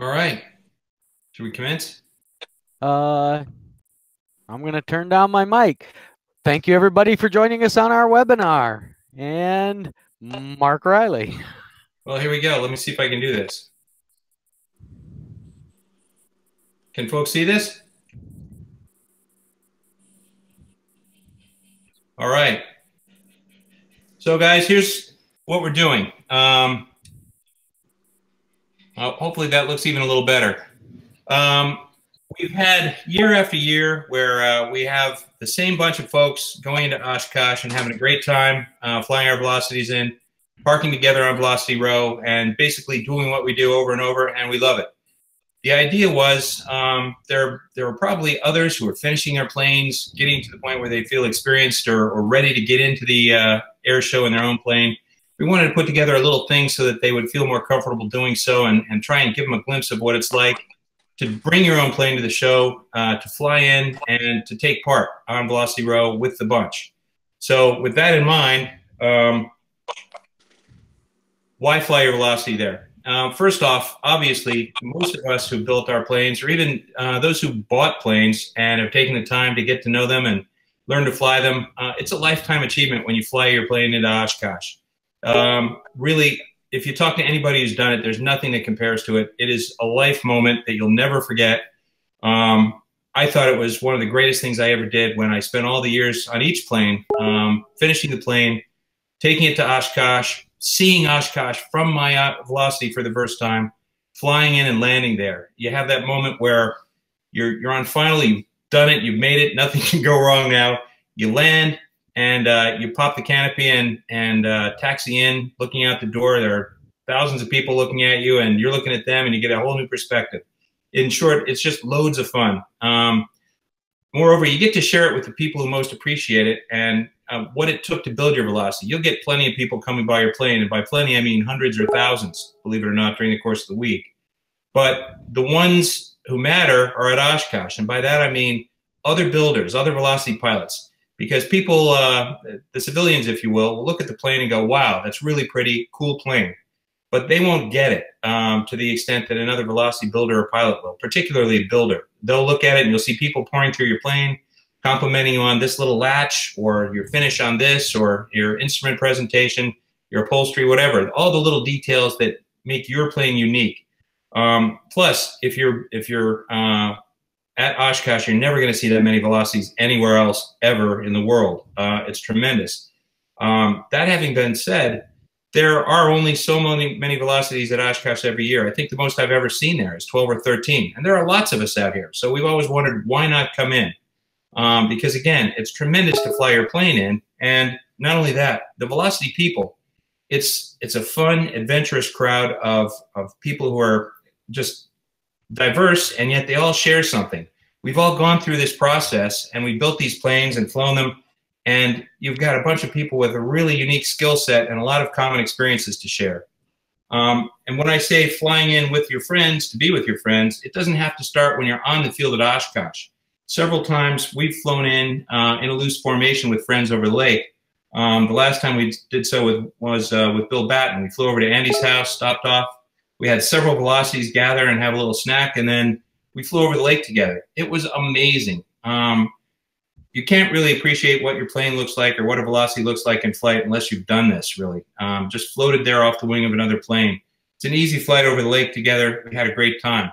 All right. Should we commence? Uh, I'm going to turn down my mic. Thank you, everybody, for joining us on our webinar. And Mark Riley. Well, here we go. Let me see if I can do this. Can folks see this? All right. So, guys, here's what we're doing. Um, hopefully that looks even a little better. Um, we've had year after year where uh, we have the same bunch of folks going into Oshkosh and having a great time, uh, flying our velocities in, parking together on Velocity Row, and basically doing what we do over and over, and we love it. The idea was um, there, there were probably others who were finishing their planes, getting to the point where they feel experienced or, or ready to get into the uh, air show in their own plane we wanted to put together a little thing so that they would feel more comfortable doing so and, and try and give them a glimpse of what it's like to bring your own plane to the show, uh, to fly in, and to take part on Velocity Row with the bunch. So, with that in mind, um, why fly your Velocity there? Uh, first off, obviously, most of us who built our planes, or even uh, those who bought planes and have taken the time to get to know them and learn to fly them, uh, it's a lifetime achievement when you fly your plane into Oshkosh. Um, really, if you talk to anybody who's done it, there's nothing that compares to it. It is a life moment that you'll never forget. Um, I thought it was one of the greatest things I ever did when I spent all the years on each plane, um, finishing the plane, taking it to Oshkosh, seeing Oshkosh from my uh, velocity for the first time, flying in and landing there. You have that moment where you're you're on finally, you've done it, you've made it, nothing can go wrong now. You land, and uh, you pop the canopy and and uh, taxi in, looking out the door. There are thousands of people looking at you, and you're looking at them, and you get a whole new perspective. In short, it's just loads of fun. Um, moreover, you get to share it with the people who most appreciate it and uh, what it took to build your velocity. You'll get plenty of people coming by your plane, and by plenty, I mean hundreds or thousands, believe it or not, during the course of the week. But the ones who matter are at Oshkosh, and by that I mean other builders, other velocity pilots because people, uh, the civilians, if you will, will look at the plane and go, wow, that's really pretty, cool plane. But they won't get it um, to the extent that another velocity builder or pilot will, particularly a builder. They'll look at it and you'll see people pouring through your plane, complimenting you on this little latch or your finish on this or your instrument presentation, your upholstery, whatever. All the little details that make your plane unique. Um, plus, if you're if you're uh, at Oshkosh, you're never going to see that many velocities anywhere else ever in the world. Uh, it's tremendous. Um, that having been said, there are only so many, many velocities at Oshkosh every year. I think the most I've ever seen there is 12 or 13. And there are lots of us out here. So we've always wondered why not come in? Um, because again, it's tremendous to fly your plane in. And not only that, the velocity people, it's, it's a fun, adventurous crowd of, of people who are just diverse, and yet they all share something. We've all gone through this process, and we built these planes and flown them, and you've got a bunch of people with a really unique skill set and a lot of common experiences to share. Um, and when I say flying in with your friends, to be with your friends, it doesn't have to start when you're on the field at Oshkosh. Several times we've flown in uh, in a loose formation with friends over the lake. Um, the last time we did so with, was uh, with Bill Batten. We flew over to Andy's house, stopped off, we had several velocities gather and have a little snack, and then we flew over the lake together. It was amazing. Um, you can't really appreciate what your plane looks like or what a velocity looks like in flight unless you've done this, really. Um, just floated there off the wing of another plane. It's an easy flight over the lake together. We had a great time.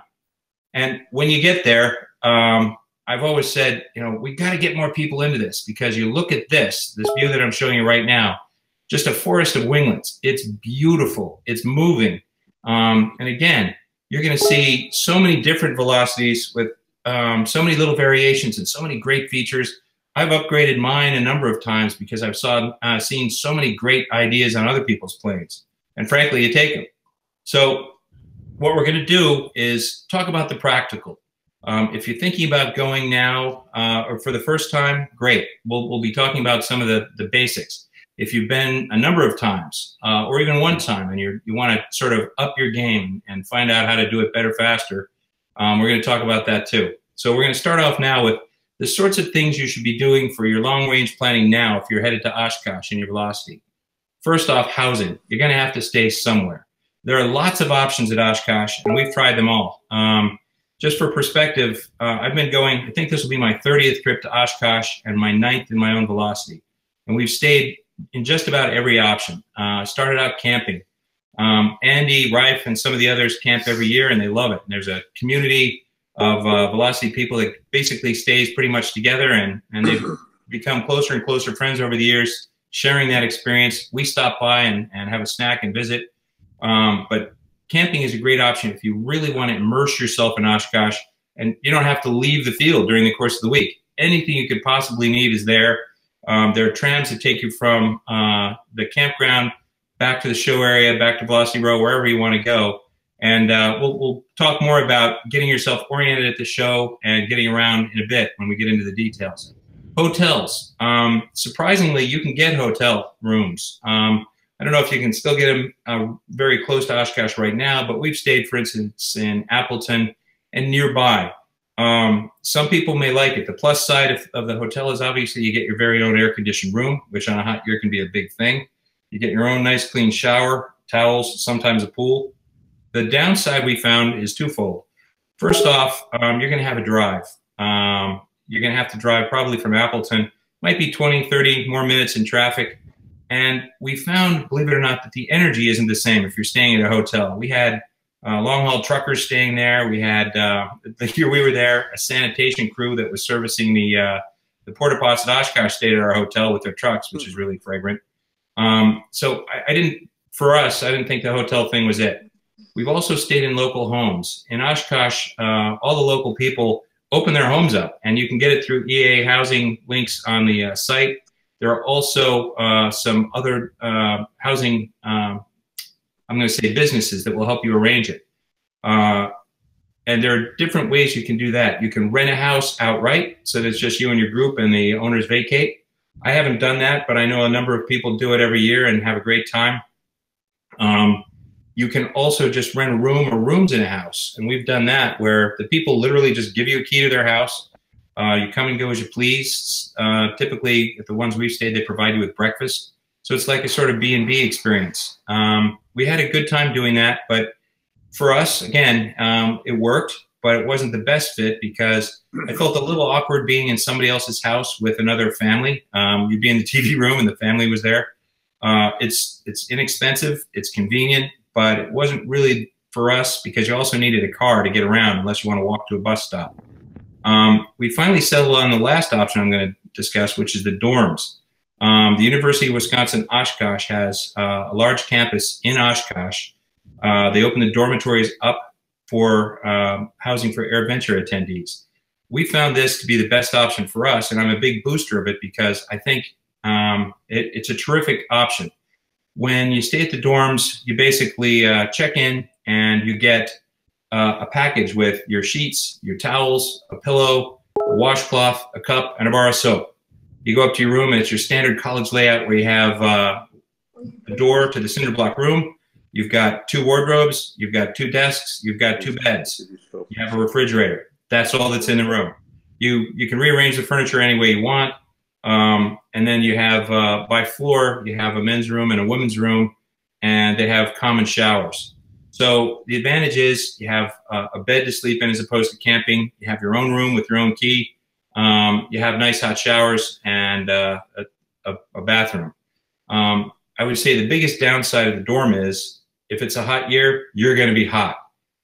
And when you get there, um, I've always said, you know, we got to get more people into this because you look at this, this view that I'm showing you right now, just a forest of winglets. It's beautiful. It's moving. Um, and again, you're going to see so many different velocities with um, so many little variations and so many great features. I've upgraded mine a number of times because I've saw, uh, seen so many great ideas on other people's planes. And frankly, you take them. So what we're going to do is talk about the practical. Um, if you're thinking about going now uh, or for the first time, great. We'll, we'll be talking about some of the, the basics if you've been a number of times uh, or even one time and you you want to sort of up your game and find out how to do it better faster, um, we're going to talk about that too. So we're going to start off now with the sorts of things you should be doing for your long range planning now if you're headed to Oshkosh in your velocity. First off, housing. You're going to have to stay somewhere. there are lots of options at Oshkosh, and we've tried them all. Um, just for perspective, uh, I've been going, I think this will be my 30th trip to Oshkosh and my ninth in my own velocity. And we've stayed in just about every option. Uh, started out camping. Um, Andy, Rife, and some of the others camp every year, and they love it. And there's a community of uh, velocity people that basically stays pretty much together, and, and they've become closer and closer friends over the years, sharing that experience. We stop by and, and have a snack and visit. Um, but camping is a great option if you really want to immerse yourself in Oshkosh and you don't have to leave the field during the course of the week. Anything you could possibly need is there. Um, there are trams that take you from uh, the campground back to the show area, back to Velocity Row, wherever you want to go. And uh, we'll, we'll talk more about getting yourself oriented at the show and getting around in a bit when we get into the details. Hotels. Um, surprisingly, you can get hotel rooms. Um, I don't know if you can still get them uh, very close to Oshkosh right now, but we've stayed, for instance, in Appleton and nearby. Um, some people may like it. The plus side of, of, the hotel is obviously you get your very own air conditioned room, which on a hot year can be a big thing. You get your own nice clean shower, towels, sometimes a pool. The downside we found is twofold. First off, um, you're going to have a drive. Um, you're going to have to drive probably from Appleton, might be 20, 30 more minutes in traffic and we found, believe it or not, that the energy isn't the same if you're staying at a hotel. We had uh, long haul truckers staying there. We had uh, the year we were there, a sanitation crew that was servicing the uh, the porta pots at Oshkosh stayed at our hotel with their trucks, which is really fragrant. Um, so I, I, didn't, for us, I didn't think the hotel thing was it. We've also stayed in local homes in Oshkosh. Uh, all the local people open their homes up, and you can get it through EA housing links on the uh, site. There are also uh, some other uh, housing, uh, I'm going to say businesses that will help you arrange it. Uh, and there are different ways you can do that. You can rent a house outright so that it's just you and your group and the owners vacate. I haven't done that, but I know a number of people do it every year and have a great time. Um, you can also just rent a room or rooms in a house. And we've done that where the people literally just give you a key to their house. Uh, you come and go as you please. Uh, typically, at the ones we've stayed, they provide you with breakfast. So it's like a sort of B&B experience. Um, we had a good time doing that, but for us, again, um, it worked, but it wasn't the best fit because I felt a little awkward being in somebody else's house with another family. Um, you'd be in the TV room and the family was there. Uh, it's it's inexpensive, it's convenient, but it wasn't really for us because you also needed a car to get around unless you want to walk to a bus stop. Um, we finally settled on the last option I'm going to discuss, which is the dorms. Um, the University of Wisconsin Oshkosh has uh, a large campus in Oshkosh. Uh, they open the dormitories up for um, housing for AirVenture attendees. We found this to be the best option for us, and I'm a big booster of it because I think um, it, it's a terrific option. When you stay at the dorms, you basically uh, check in and you get uh, a package with your sheets, your towels, a pillow, a washcloth, a cup, and a bar of soap. You go up to your room, and it's your standard college layout where you have uh, a door to the cinder block room. You've got two wardrobes, you've got two desks, you've got two beds, you have a refrigerator. That's all that's in the room. You you can rearrange the furniture any way you want. Um, and then you have uh, by floor, you have a men's room and a women's room, and they have common showers. So the advantage is you have uh, a bed to sleep in as opposed to camping. You have your own room with your own key. Um, you have nice hot showers and uh, a, a, bathroom. Um, I would say the biggest downside of the dorm is if it's a hot year, you're going to be hot.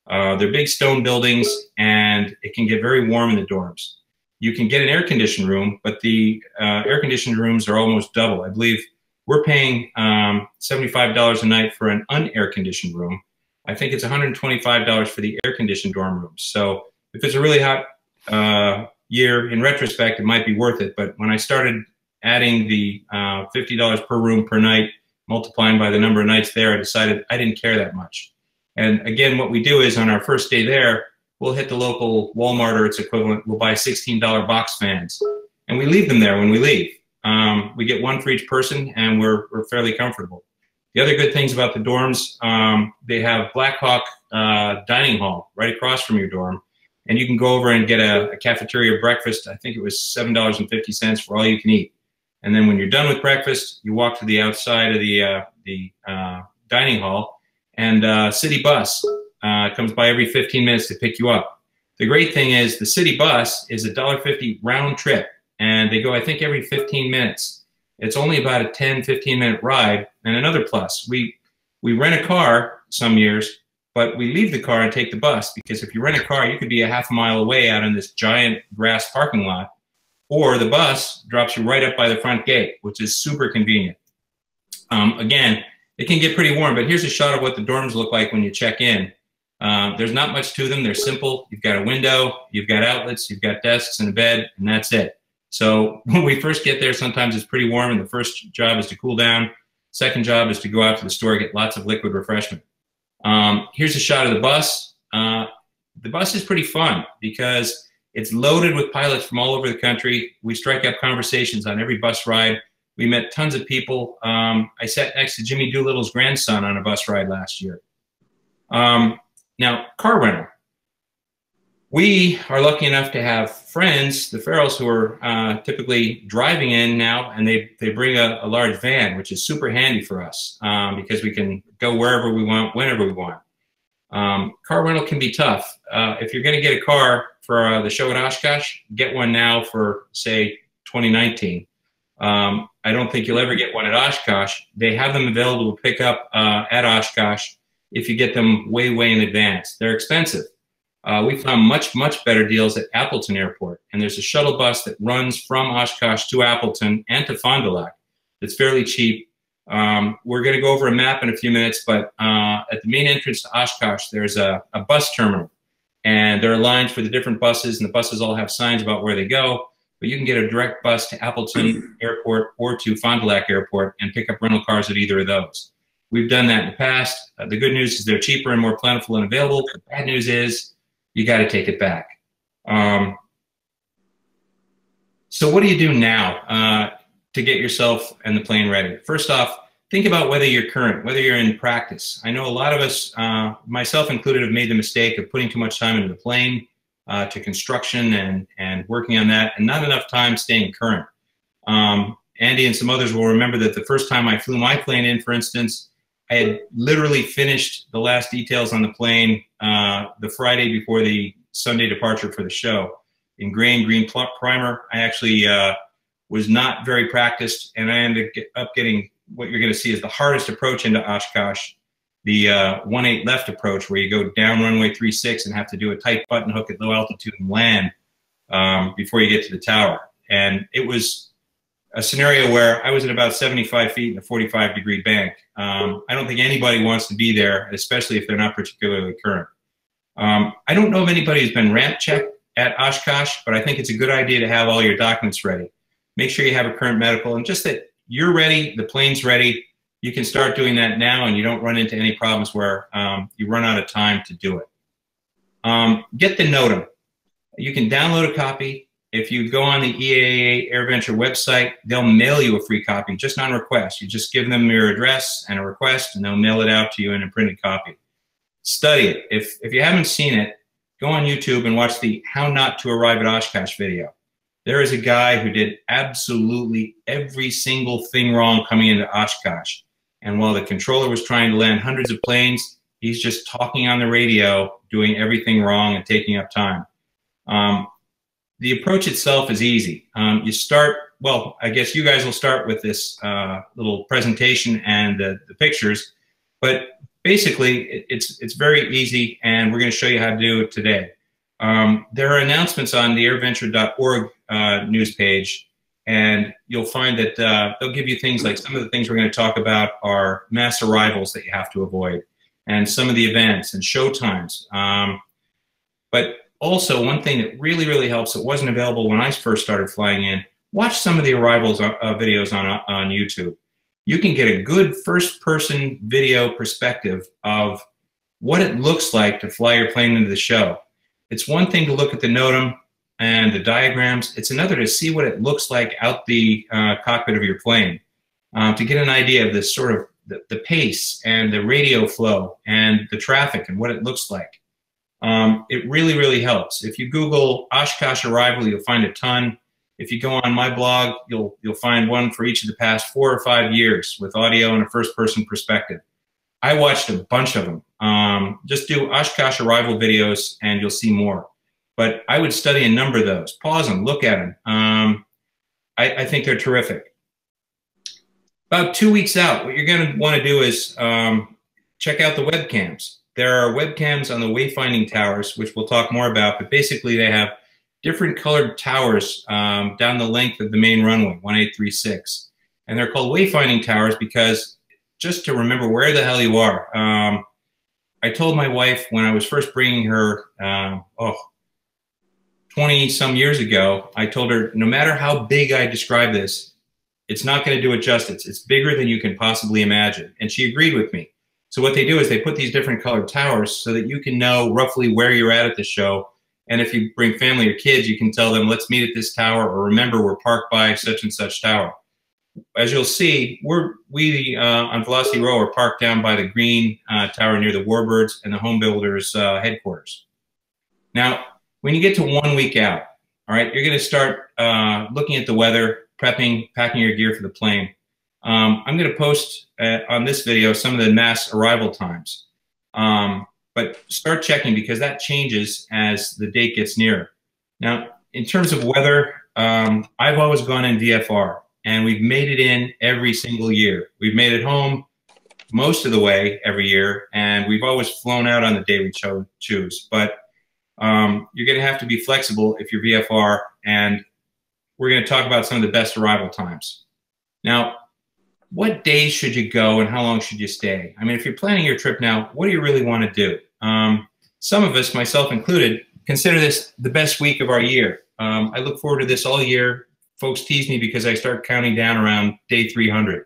Uh, they're big stone buildings and it can get very warm in the dorms. You can get an air conditioned room, but the uh, air conditioned rooms are almost double. I believe we're paying um, $75 a night for an unair conditioned room I think it's $125 for the air conditioned dorm rooms. So if it's a really hot uh, year, in retrospect, it might be worth it. But when I started adding the uh, $50 per room per night, multiplying by the number of nights there, I decided I didn't care that much. And again, what we do is on our first day there, we'll hit the local Walmart or its equivalent. We'll buy $16 box fans, and we leave them there when we leave. Um, we get one for each person, and we're, we're fairly comfortable. The other good things about the dorms, um, they have Blackhawk uh, dining hall right across from your dorm, and you can go over and get a, a cafeteria breakfast. I think it was seven dollars and fifty cents for all you can eat. And then when you're done with breakfast, you walk to the outside of the uh, the uh, dining hall, and uh, city bus uh, comes by every 15 minutes to pick you up. The great thing is the city bus is a $1.50 round trip, and they go, I think, every 15 minutes. It's only about a 10, 15 minute ride. And another plus, we, we rent a car some years, but we leave the car and take the bus because if you rent a car, you could be a half a mile away out in this giant grass parking lot, or the bus drops you right up by the front gate, which is super convenient. Um, again, it can get pretty warm, but here's a shot of what the dorms look like when you check in. Um, there's not much to them. They're simple. You've got a window, you've got outlets, you've got desks and a bed, and that's it. So when we first get there, sometimes it's pretty warm, and the first job is to cool down. Second job is to go out to the store, get lots of liquid refreshment. Um, here's a shot of the bus. Uh, the bus is pretty fun because it's loaded with pilots from all over the country. We strike up conversations on every bus ride. We met tons of people. Um, I sat next to Jimmy Doolittle's grandson on a bus ride last year. Um, now, car rental. We are lucky enough to have friends, the Farrells, who are uh, typically driving in now, and they, they bring a, a large van, which is super handy for us um, because we can go wherever we want, whenever we want. Um, car rental can be tough. Uh, if you're going to get a car for uh, the show at Oshkosh, get one now for, say, 2019. Um, I don't think you'll ever get one at Oshkosh. They have them available to pick up uh, at Oshkosh if you get them way, way in advance. They're expensive. Uh, we found much, much better deals at Appleton Airport. And there's a shuttle bus that runs from Oshkosh to Appleton and to Fond du Lac. It's fairly cheap. Um, we're going to go over a map in a few minutes, but uh, at the main entrance to Oshkosh, there's a, a bus terminal. And there are lines for the different buses, and the buses all have signs about where they go. But you can get a direct bus to Appleton Airport or to Fond du Lac Airport and pick up rental cars at either of those. We've done that in the past. Uh, the good news is they're cheaper and more plentiful and available. The bad news is you got to take it back. Um, so what do you do now uh, to get yourself and the plane ready? First off, think about whether you're current, whether you're in practice. I know a lot of us, uh, myself included, have made the mistake of putting too much time into the plane, uh, to construction and, and working on that, and not enough time staying current. Um, Andy and some others will remember that the first time I flew my plane in, for instance, I had literally finished the last details on the plane uh, the Friday before the Sunday departure for the show. In gray and green primer, I actually uh, was not very practiced, and I ended up getting what you're going to see is the hardest approach into Oshkosh, the uh, 1-8 left approach, where you go down runway 36 and have to do a tight button hook at low altitude and land um, before you get to the tower. And it was a scenario where I was at about 75 feet in a 45 degree bank. Um, I don't think anybody wants to be there, especially if they're not particularly current. Um, I don't know if anybody has been ramp checked at Oshkosh, but I think it's a good idea to have all your documents ready. Make sure you have a current medical and just that you're ready, the plane's ready. You can start doing that now and you don't run into any problems where um, you run out of time to do it. Um, get the NOTAM. You can download a copy, if you go on the EAA AirVenture website, they'll mail you a free copy just on request. You just give them your address and a request, and they'll mail it out to you in a printed copy. Study it. If, if you haven't seen it, go on YouTube and watch the How Not to Arrive at Oshkosh video. There is a guy who did absolutely every single thing wrong coming into Oshkosh. And while the controller was trying to land hundreds of planes, he's just talking on the radio, doing everything wrong and taking up time. Um, the approach itself is easy. Um, you start, well, I guess you guys will start with this uh, little presentation and the, the, pictures, but basically it, it's, it's very easy and we're gonna show you how to do it today. Um, there are announcements on the airventure.org uh, news page and you'll find that uh, they'll give you things like some of the things we're going to talk about are mass arrivals that you have to avoid and some of the events and show times. Um, but also, one thing that really, really helps that wasn't available when I first started flying in, watch some of the arrivals uh, uh videos on, uh, on YouTube. You can get a good first-person video perspective of what it looks like to fly your plane into the show. It's one thing to look at the NOTAM and the diagrams. It's another to see what it looks like out the uh, cockpit of your plane um, to get an idea of this sort of the, the pace and the radio flow and the traffic and what it looks like. Um, it really, really helps. If you Google Oshkosh arrival, you'll find a ton. If you go on my blog, you'll you'll find one for each of the past four or five years with audio and a first-person perspective. I watched a bunch of them. Um, just do Oshkosh arrival videos and you'll see more. But I would study a number of those. Pause them, look at them. Um, I, I, think they're terrific. About two weeks out, what you're going to want to do is um, check out the webcams. There are webcams on the wayfinding towers, which we'll talk more about, but basically they have different colored towers um, down the length of the main runway, 1836. And they're called wayfinding towers because just to remember where the hell you are. Um, I told my wife when I was first bringing her, uh, oh, 20 some years ago, I told her, no matter how big I describe this, it's not going to do it justice. It's bigger than you can possibly imagine. And she agreed with me. So what they do is they put these different colored towers so that you can know roughly where you're at at the show. And if you bring family or kids, you can tell them, let's meet at this tower, or remember, we're parked by such and such tower. As you'll see, we're, we uh, on Velocity Row are parked down by the green uh, tower near the Warbirds and the Home Builders uh, headquarters. Now, when you get to one week out, all right, you're going to start uh, looking at the weather, prepping, packing your gear for the plane. Um, I'm going to post uh, on this video some of the mass arrival times. Um, but start checking because that changes as the date gets nearer. Now, in terms of weather, um, I've always gone in VFR and we've made it in every single year. We've made it home most of the way every year and we've always flown out on the day we cho choose. But um, you're going to have to be flexible if you're VFR, and we're going to talk about some of the best arrival times. Now, what days should you go and how long should you stay? I mean, if you're planning your trip now, what do you really want to do? Um, some of us, myself included, consider this the best week of our year. Um, I look forward to this all year. Folks tease me because I start counting down around day 300.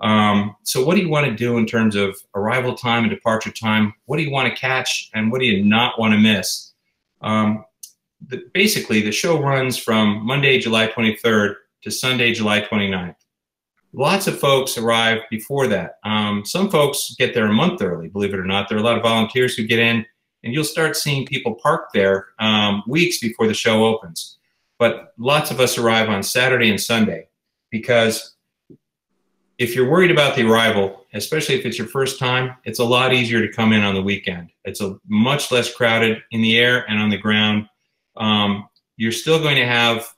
Um, so what do you want to do in terms of arrival time and departure time? What do you want to catch and what do you not want to miss? Um, the, basically, the show runs from Monday, July 23rd to Sunday, July 29th. Lots of folks arrive before that. Um, some folks get there a month early, believe it or not. There are a lot of volunteers who get in, and you'll start seeing people park there um, weeks before the show opens. But lots of us arrive on Saturday and Sunday because if you're worried about the arrival, especially if it's your first time, it's a lot easier to come in on the weekend. It's a much less crowded in the air and on the ground. Um, you're still going to have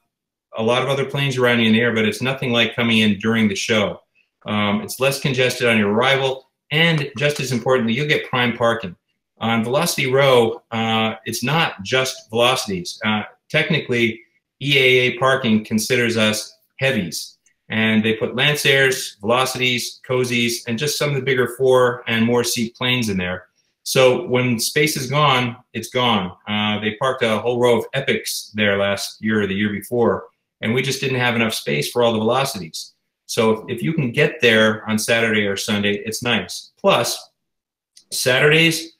a lot of other planes around you in the air, but it's nothing like coming in during the show. Um, it's less congested on your arrival, and just as importantly, you'll get prime parking. On Velocity Row, uh, it's not just velocities. Uh, technically, EAA parking considers us heavies and they put Lancers, Velocities, Cozies, and just some of the bigger four and more seat planes in there. So when space is gone, it's gone. Uh, they parked a whole row of Epics there last year or the year before, and we just didn't have enough space for all the Velocities. So if, you can get there on Saturday or Sunday, it's nice. Plus, Saturdays,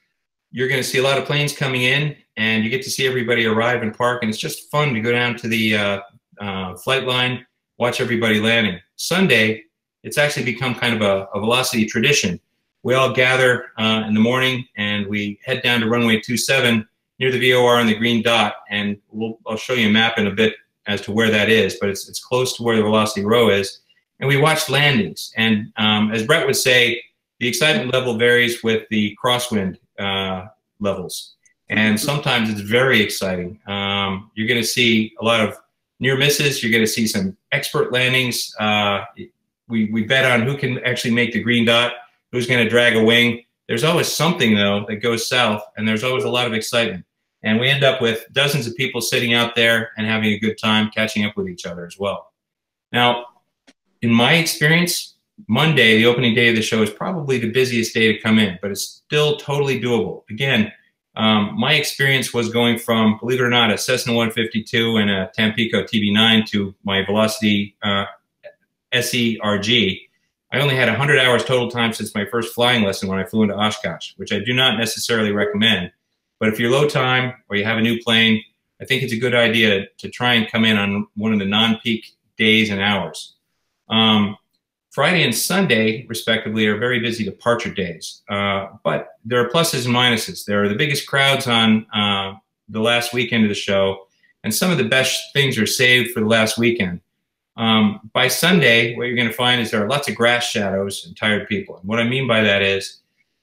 you're going to see a lot of planes coming in, and you get to see everybody arrive and park, and it's just fun to go down to the uh, uh, flight line watch everybody landing. Sunday, it's actually become kind of a, a velocity tradition. We all gather uh, in the morning and we head down to runway 27 near the VOR and the green dot, and we'll, I'll show you a map in a bit as to where that is, but it's, it's close to where the velocity row is. And we watch landings. And um, as Brett would say, the excitement level varies with the crosswind uh, levels. And sometimes it's very exciting. Um, you're going to see a lot of near misses. You're going to see some expert landings. Uh, we, we bet on who can actually make the green dot, who's going to drag a wing. There's always something, though, that goes south, and there's always a lot of excitement. And we end up with dozens of people sitting out there and having a good time catching up with each other as well. Now, in my experience, Monday, the opening day of the show, is probably the busiest day to come in, but it's still totally doable. Again, um, my experience was going from, believe it or not, a Cessna 152 and a Tampico TB9 to my Velocity uh, SE-RG. I only had 100 hours total time since my first flying lesson when I flew into Oshkosh, which I do not necessarily recommend. But if you're low time or you have a new plane, I think it's a good idea to try and come in on one of the non-peak days and hours. Um, Friday and Sunday, respectively, are very busy departure days. Uh, but there are pluses and minuses. There are the biggest crowds on uh, the last weekend of the show, and some of the best things are saved for the last weekend. Um, by Sunday, what you're going to find is there are lots of grass shadows and tired people. And what I mean by that is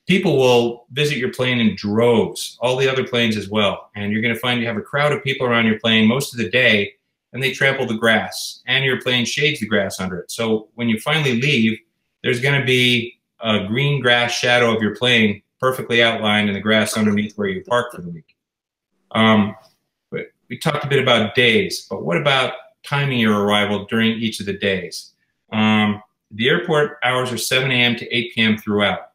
people will visit your plane in droves, all the other planes as well. And you're going to find you have a crowd of people around your plane most of the day, and they trample the grass, and your plane shades the grass under it. So when you finally leave, there's going to be a green grass shadow of your plane perfectly outlined in the grass underneath where you park for the week. Um, we talked a bit about days, but what about timing your arrival during each of the days? Um, the airport hours are 7 a.m. to 8 p.m. throughout.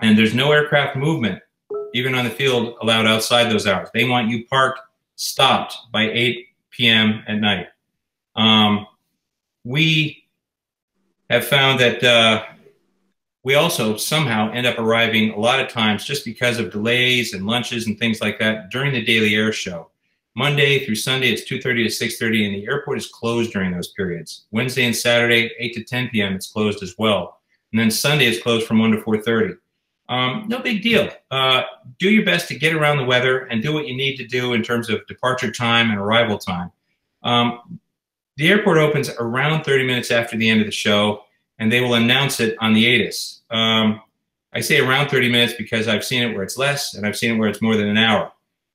And there's no aircraft movement, even on the field, allowed outside those hours. They want you parked, stopped by 8 p.m. at night. Um, we have found that uh, we also somehow end up arriving a lot of times just because of delays and lunches and things like that during the daily air show. Monday through Sunday, it's 2.30 to 6.30, and the airport is closed during those periods. Wednesday and Saturday, 8 to 10 p.m., it's closed as well. And then Sunday, it's closed from 1 to 4.30. Um, no big deal. Uh, do your best to get around the weather and do what you need to do in terms of departure time and arrival time. Um, the airport opens around 30 minutes after the end of the show, and they will announce it on the ATIS. Um, I say around 30 minutes because I've seen it where it's less, and I've seen it where it's more than an hour.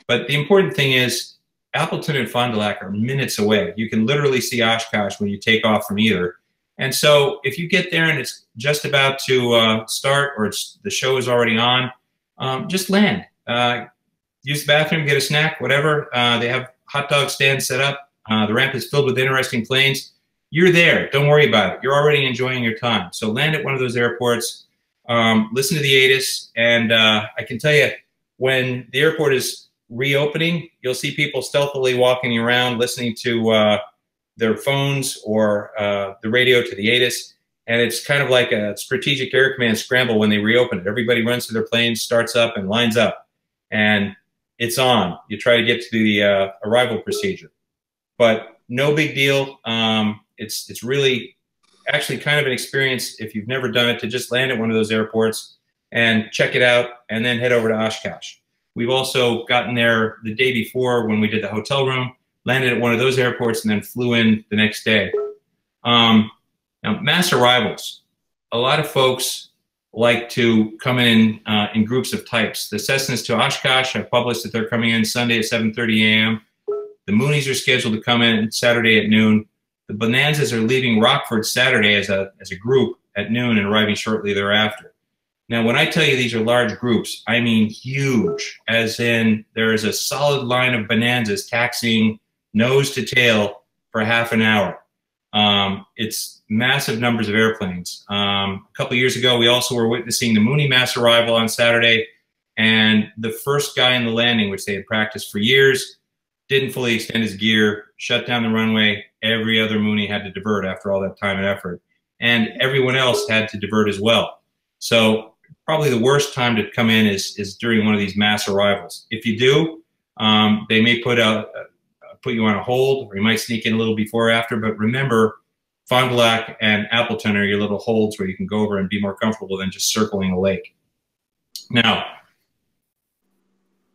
But the important thing is Appleton and Fond du Lac are minutes away. You can literally see Oshkosh when you take off from either. And so if you get there and it's just about to uh, start or the show is already on, um, just land. Uh, use the bathroom, get a snack, whatever. Uh, they have hot dog stands set up. Uh, the ramp is filled with interesting planes. You're there. Don't worry about it. You're already enjoying your time. So land at one of those airports. Um, listen to the ATIS. And uh, I can tell you, when the airport is reopening, you'll see people stealthily walking around listening to uh, their phones or uh, the radio to the ATIS. And it's kind of like a strategic air command scramble when they reopen it. Everybody runs to their planes, starts up, and lines up. And it's on. You try to get to the uh, arrival procedure. But no big deal. Um, it's, it's really actually kind of an experience if you've never done it to just land at one of those airports and check it out and then head over to Oshkosh. We've also gotten there the day before when we did the hotel room landed at one of those airports, and then flew in the next day. Um, now, mass arrivals. A lot of folks like to come in uh, in groups of types. The Cessnas to Oshkosh have published that they're coming in Sunday at 7.30 a.m. The Mooneys are scheduled to come in Saturday at noon. The Bonanzas are leaving Rockford Saturday as a, as a group at noon and arriving shortly thereafter. Now, when I tell you these are large groups, I mean huge, as in there is a solid line of bonanzas taxiing nose to tail for half an hour. Um, it's massive numbers of airplanes. Um, a couple years ago, we also were witnessing the Mooney mass arrival on Saturday, and the first guy in the landing, which they had practiced for years, didn't fully extend his gear, shut down the runway. Every other Mooney had to divert after all that time and effort, and everyone else had to divert as well. So probably the worst time to come in is is during one of these mass arrivals. If you do, um, they may put out put you on a hold, or you might sneak in a little before or after. But remember, Fond du Lac and Appleton are your little holds where you can go over and be more comfortable than just circling a lake. Now,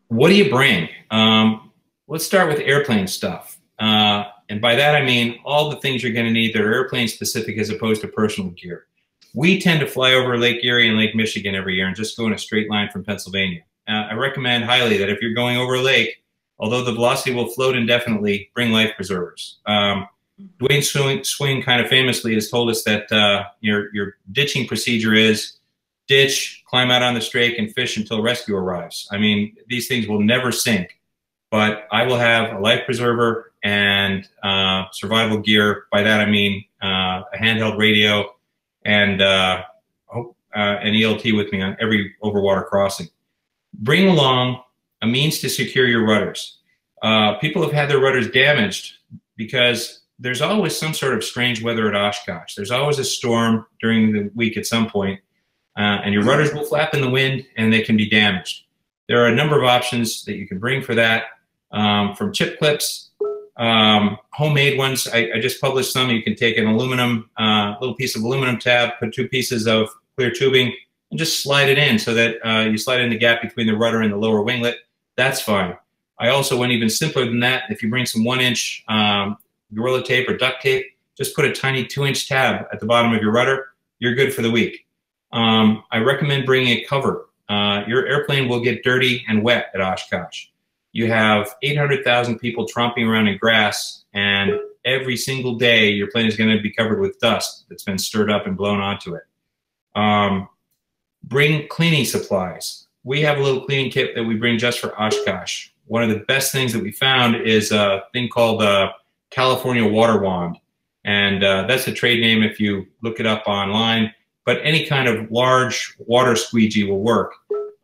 what do you bring? Um, let's start with airplane stuff. Uh, and by that, I mean all the things you're going to need that are airplane specific as opposed to personal gear. We tend to fly over Lake Erie and Lake Michigan every year and just go in a straight line from Pennsylvania. Uh, I recommend highly that if you're going over a lake, although the velocity will float indefinitely, bring life preservers. Um, Duane Swing, Swing, kind of famously has told us that uh, your, your ditching procedure is ditch, climb out on the strake, and fish until rescue arrives. I mean, these things will never sink, but I will have a life preserver and uh, survival gear. By that I mean uh, a handheld radio and uh, oh, uh, an ELT with me on every overwater crossing. Bring along a means to secure your rudders. Uh, people have had their rudders damaged because there's always some sort of strange weather at Oshkosh. There's always a storm during the week at some point, uh, and your rudders will flap in the wind and they can be damaged. There are a number of options that you can bring for that, um, from chip clips, um, homemade ones. I, I, just published some. You can take an aluminum, uh, little piece of aluminum tab, put two pieces of clear tubing, and just slide it in so that uh, you slide in the gap between the rudder and the lower winglet that's fine. I also went even simpler than that. If you bring some one inch um, Gorilla tape or duct tape, just put a tiny two inch tab at the bottom of your rudder. You're good for the week. um, I recommend bringing a cover. Uh, your airplane will get dirty and wet at Oshkosh. You have 800,000 people tromping around in grass, and every single day your plane is going to be covered with dust that's been stirred up and blown onto it. Um, bring cleaning supplies. We have a little cleaning kit that we bring just for Oshkosh. One of the best things that we found is a thing called the California Water Wand. And uh, that's a trade name if you look it up online. But any kind of large water squeegee will work.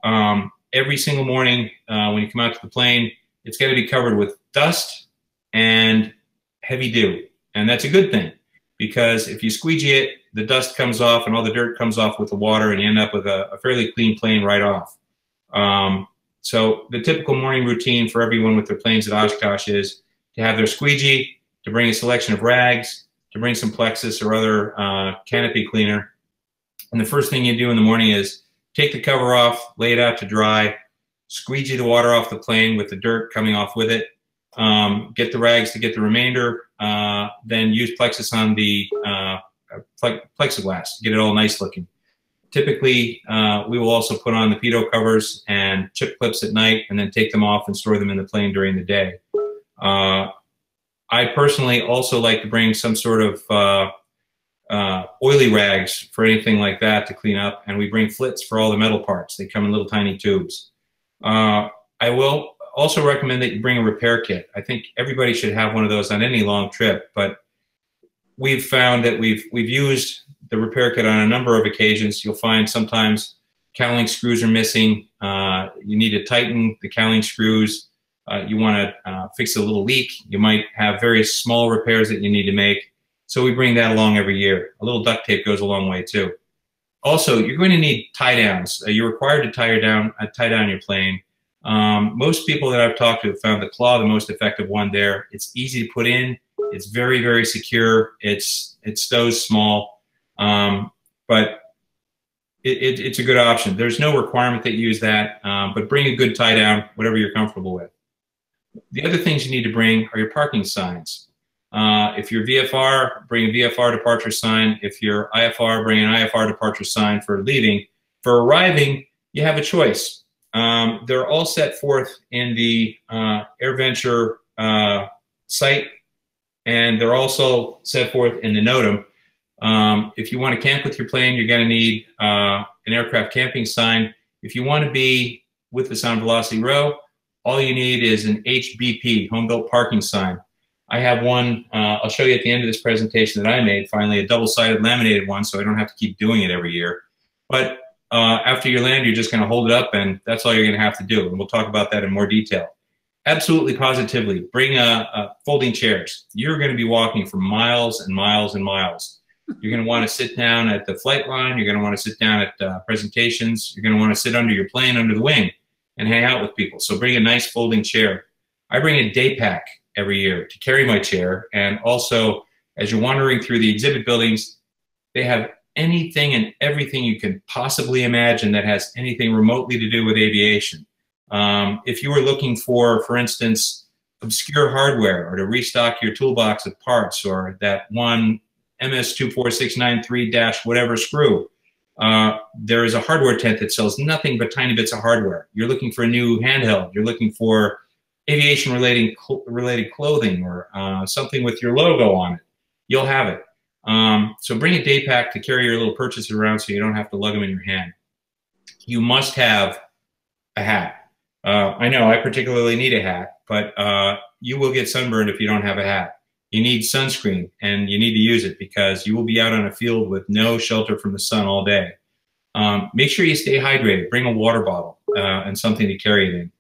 Um, every single morning uh, when you come out to the plane, it's going to be covered with dust and heavy dew. And that's a good thing because if you squeegee it, the dust comes off and all the dirt comes off with the water and you end up with a, a fairly clean plane right off. Um, so the typical morning routine for everyone with their planes at Oshkosh is to have their squeegee, to bring a selection of rags, to bring some Plexus or other uh, canopy cleaner. And the first thing you do in the morning is take the cover off, lay it out to dry, squeegee the water off the plane with the dirt coming off with it, um, get the rags to get the remainder, uh, then use Plexus on the uh, plexiglass, get it all nice looking. Typically, uh, we will also put on the pitot covers and chip clips at night and then take them off and store them in the plane during the day. Uh, I personally also like to bring some sort of uh, uh, oily rags for anything like that to clean up, and we bring Flitz for all the metal parts. They come in little tiny tubes. Uh, I will also recommend that you bring a repair kit. I think everybody should have one of those on any long trip, but we've found that we've we've used the repair kit on a number of occasions. You'll find sometimes cowling screws are missing. Uh, you need to tighten the cowling screws. Uh, you want to uh, fix a little leak. You might have various small repairs that you need to make. So we bring that along every year. A little duct tape goes a long way too. Also, you're going to need tie downs. Uh, you're required to tie down uh, tie down your plane. Um, most people that I've talked to have found the claw the most effective one there. It's easy to put in. It's very, very secure. It's it stows small, um, but it, it, it's a good option. There's no requirement that you use that, um, but bring a good tie down, whatever you're comfortable with. The other things you need to bring are your parking signs. Uh, if you're VFR, bring a VFR departure sign. If you're IFR, bring an IFR departure sign for leaving. For arriving, you have a choice. Um, they're all set forth in the uh, AirVenture uh, site and they're also set forth in the NOTAM. Um, if you want to camp with your plane, you're going to need uh, an aircraft camping sign. If you want to be with us on Velocity Row, all you need is an HBP, home built parking sign. I have one, uh, I'll show you at the end of this presentation that I made, finally, a double-sided laminated one, so I don't have to keep doing it every year. But uh, after you land, you're just going to hold it up, and that's all you're going to have to do. And we'll talk about that in more detail absolutely positively bring a, folding chairs you're going to be walking for miles and miles and miles you're going to want to sit down at the flight line you're going to want to sit down at uh, presentations you're going to want to sit under your plane under the wing and hang out with people. So bring a nice folding chair. I bring a day pack every year to carry my chair and also as you're wandering through the exhibit buildings they have anything and everything you can possibly imagine that has anything remotely to do with aviation. Um, if you were looking for, for instance, obscure hardware or to restock your toolbox of parts or that one MS24693 dash whatever screw, uh, there is a hardware tent that sells nothing but tiny bits of hardware. You're looking for a new handheld. You're looking for aviation related related clothing or uh, something with your logo on it. You'll have it. Um, so bring a day pack to carry your little purchases around so you don't have to lug them in your hand. You must have a hat. Uh, I know I particularly need a hat, but uh, you will get sunburned if you don't have a hat. You need sunscreen and you need to use it because you will be out on a field with no shelter from the sun all day. Um, make sure you stay hydrated. Bring a water bottle uh, and something to carry it in.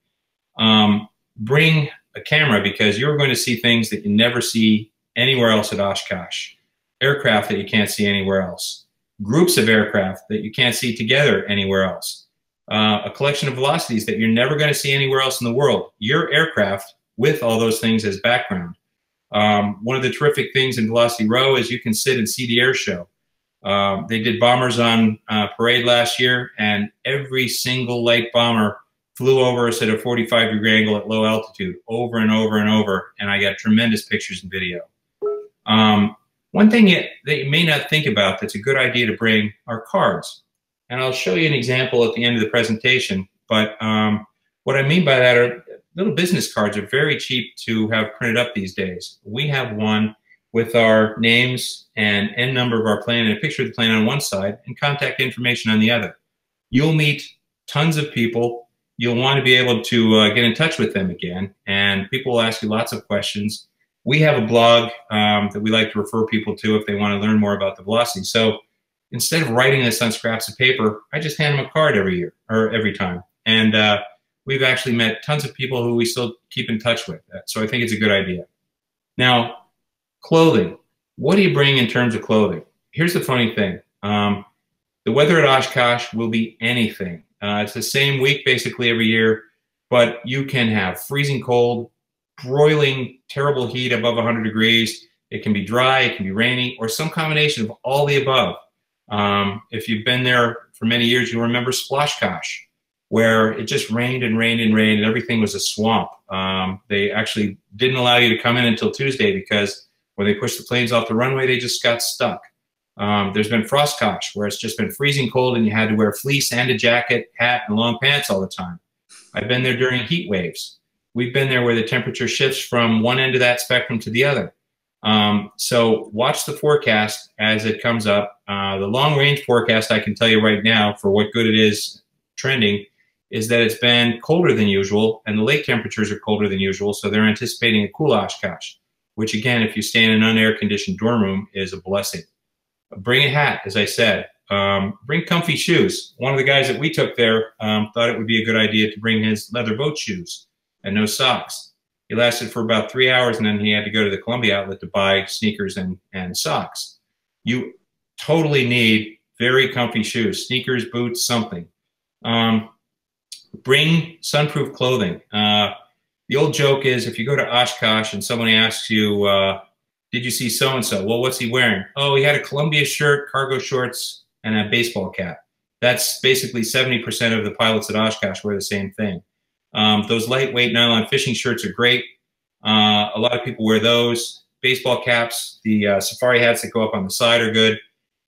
Um, bring a camera because you're going to see things that you never see anywhere else at Oshkosh. Aircraft that you can't see anywhere else. Groups of aircraft that you can't see together anywhere else uh, a collection of velocities that you're never going to see anywhere else in the world. Your aircraft with all those things as background. Um, one of the terrific things in Velocity Row is you can sit and see the air show. Um, they did bombers on uh, parade last year, and every single light bomber flew over us at a 45 degree angle at low altitude over and over and over, and I got tremendous pictures and video. Um, one thing that you may not think about that's a good idea to bring are cards. and I'll show you an example at the end of the presentation. But um, what I mean by that are little business cards are very cheap to have printed up these days. We have one with our names and N number of our plan and a picture of the plan on one side and contact information on the other. You'll meet tons of people. You'll want to be able to uh, get in touch with them again, and people will ask you lots of questions. We have a blog um, that we like to refer people to if they want to learn more about the velocity. So instead of writing this on scraps of paper, I just hand them a card every year or every time. And uh, we've actually met tons of people who we still keep in touch with. So I think it's a good idea. Now, clothing. What do you bring in terms of clothing? Here's the funny thing. Um, the weather at Oshkosh will be anything. Uh, it's the same week basically every year, but you can have freezing cold, broiling, terrible heat above 100 degrees. It can be dry, it can be rainy, or some combination of all the above. Um, if you've been there for many years, you'll remember Sploshkosh, where it just rained and rained and rained and everything was a swamp. Um, they actually didn't allow you to come in until Tuesday because when they pushed the planes off the runway, they just got stuck. Um, there's been Frostkosh, where it's just been freezing cold and you had to wear fleece and a jacket, hat, and long pants all the time. I've been there during heat waves. We've been there where the temperature shifts from one end of that spectrum to the other. Um, so watch the forecast as it comes up. Uh, the long range forecast, I can tell you right now, for what good it is trending, is that it's been colder than usual and the lake temperatures are colder than usual. So they're anticipating a cool Oshkosh, which again, if you stay in an unair conditioned dorm room, is a blessing. Bring a hat, as I said. Um, bring comfy shoes. One of the guys that we took there um, thought it would be a good idea to bring his leather boat shoes and no socks. He lasted for about three hours, and then he had to go to the Columbia outlet to buy sneakers and, and socks. You totally need very comfy shoes, sneakers, boots, something. Um, bring sunproof clothing. Uh, the old joke is if you go to Oshkosh and someone asks you, uh, did you see so-and-so? Well, what's he wearing? Oh, he had a Columbia shirt, cargo shorts, and a baseball cap. That's basically 70% of the pilots at Oshkosh wear the same thing. Um, those lightweight nylon fishing shirts are great. Uh, a lot of people wear those. Baseball caps, the uh, safari hats that go up on the side are good.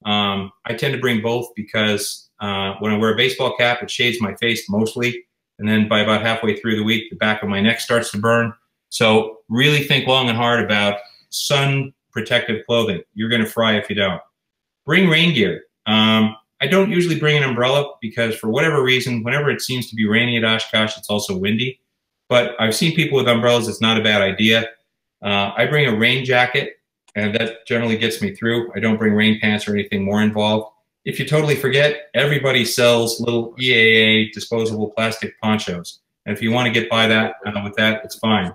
Um, I tend to bring both because uh, when I wear a baseball cap, it shades my face mostly. And then by about halfway through the week, the back of my neck starts to burn. So really think long and hard about sun protective clothing. You're going to fry if you don't. Bring rain gear. Um, I don't usually bring an umbrella because for whatever reason, whenever it seems to be raining at Oshkosh, it's also windy. But I've seen people with umbrellas. It's not a bad idea. Uh, I bring a rain jacket, and that generally gets me through. I don't bring rain pants or anything more involved. If you totally forget, everybody sells little EAA disposable plastic ponchos. And if you want to get by that uh, with that, it's fine.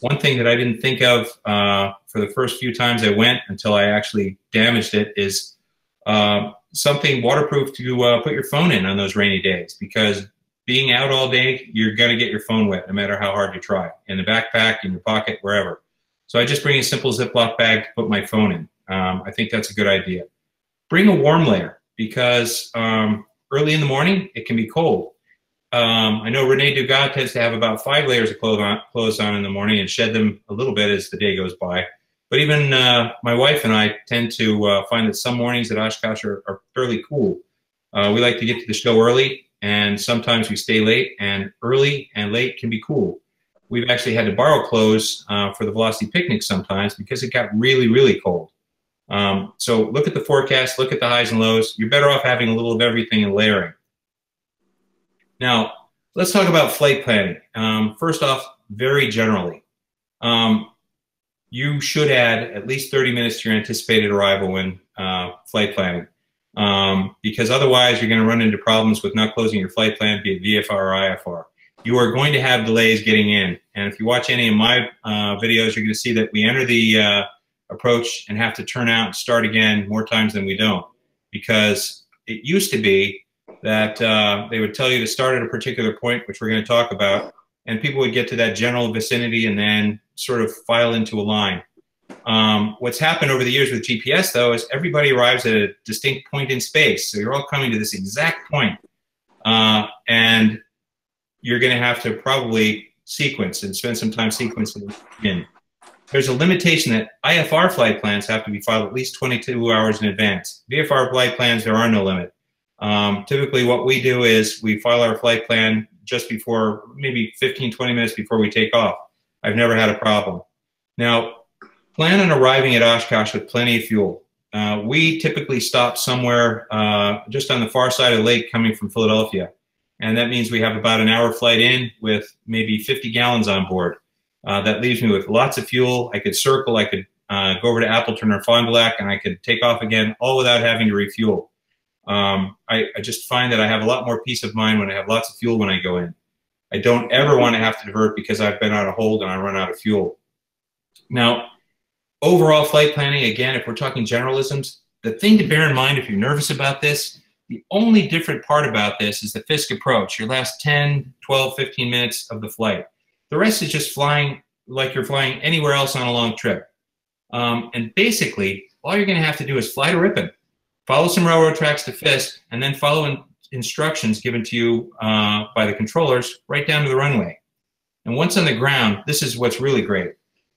One thing that I didn't think of uh, for the first few times I went until I actually damaged it is uh, something waterproof to uh, put your phone in on those rainy days because being out all day, you're going to get your phone wet no matter how hard you try in the backpack, in your pocket, wherever. So I just bring a simple Ziploc bag to put my phone in. Um, I think that's a good idea. Bring a warm layer because um, early in the morning, it can be cold. Um, I know Rene Dugas tends to have about five layers of clothes on, clothes on in the morning and shed them a little bit as the day goes by. But even uh, my wife and I tend to uh, find that some mornings at Oshkosh are, are fairly cool. Uh, we like to get to the show early, and sometimes we stay late, and early and late can be cool. We've actually had to borrow clothes uh, for the Velocity Picnic sometimes because it got really, really cold. Um, so look at the forecast, look at the highs and lows. You're better off having a little of everything and layering. Now, let's talk about flight planning. Um, first off, very generally. Um, you should add at least 30 minutes to your anticipated arrival when uh, flight planning. Um, because otherwise you're going to run into problems with not closing your flight plan, be it VFR or IFR. You are going to have delays getting in. And if you watch any of my uh, videos, you're going to see that we enter the uh, approach and have to turn out and start again more times than we don't. Because it used to be that uh, they would tell you to start at a particular point, which we're going to talk about, and people would get to that general vicinity and then sort of file into a line. Um, what's happened over the years with GPS, though, is everybody arrives at a distinct point in space. So you're all coming to this exact point. Uh, and you're going to have to probably sequence and spend some time sequencing in. There's a limitation that IFR flight plans have to be filed at least 22 hours in advance. VFR flight plans, there are no limit. Um, typically, what we do is we file our flight plan just before, maybe 15, 20 minutes before we take off. I've never had a problem. Now, plan on arriving at Oshkosh with plenty of fuel. Uh, we typically stop somewhere uh, just on the far side of the lake coming from Philadelphia. And that means we have about an hour flight in with maybe 50 gallons on board. Uh, that leaves me with lots of fuel. I could circle, I could uh, go over to Appleton or Fond du Lac, and I could take off again, all without having to refuel. Um, I, I, just find that I have a lot more peace of mind when I have lots of fuel when I go in. I don't ever want to have to divert because I've been out of hold and I run out of fuel. Now, overall flight planning, again, if we're talking generalisms, the thing to bear in mind if you're nervous about this, the only different part about this is the Fisk approach, your last 10, 12, 15 minutes of the flight. The rest is just flying like you're flying anywhere else on a long trip. Um, and basically, all you're going to have to do is fly to Ripon follow some railroad tracks to Fisk, and then follow in instructions given to you uh, by the controllers right down to the runway. And once on the ground, this is what's really great.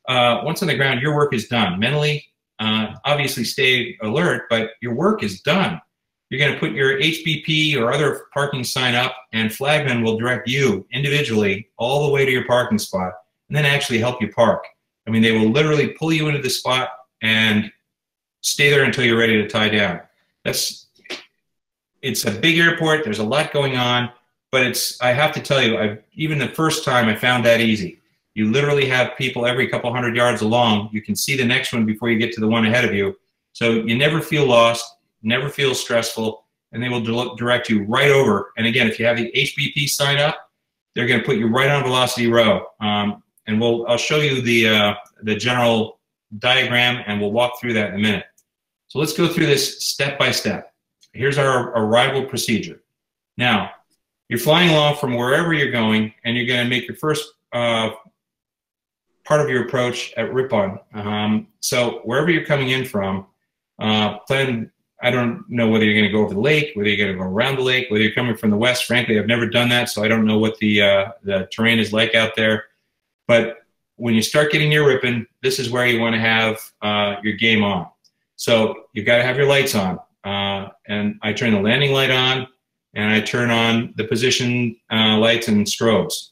Uh, once on the ground, your work is done. Mentally, uh, obviously stay alert, but your work is done. You're going to put your HBP or other parking sign up, and flagmen will direct you individually all the way to your parking spot, and then actually help you park. I mean, they will literally pull you into the spot and stay there until you're ready to tie down. That's it's a big airport. There's a lot going on, but it's I have to tell you, I've, even the first time I found that easy. You literally have people every couple hundred yards along. You can see the next one before you get to the one ahead of you. So you never feel lost, never feel stressful, and they will direct you right over. And again, if you have the HBP sign up, they're going to put you right on Velocity Row. Um, and we'll I'll show you the uh, the general diagram, and we'll walk through that in a minute. So let's go through this step by step. Here's our arrival procedure. Now, you're flying along from wherever you're going, and you're going to make your first uh, part of your approach at Ripon. Um, so wherever you're coming in from, uh, plan. I don't know whether you're going to go over the lake, whether you're going to go around the lake, whether you're coming from the west. Frankly, I've never done that, so I don't know what the uh, the terrain is like out there. But when you start getting near Ripon, this is where you want to have uh, your game on. So you've got to have your lights on. Uh, and I turn the landing light on and I turn on the position uh, lights and strobes.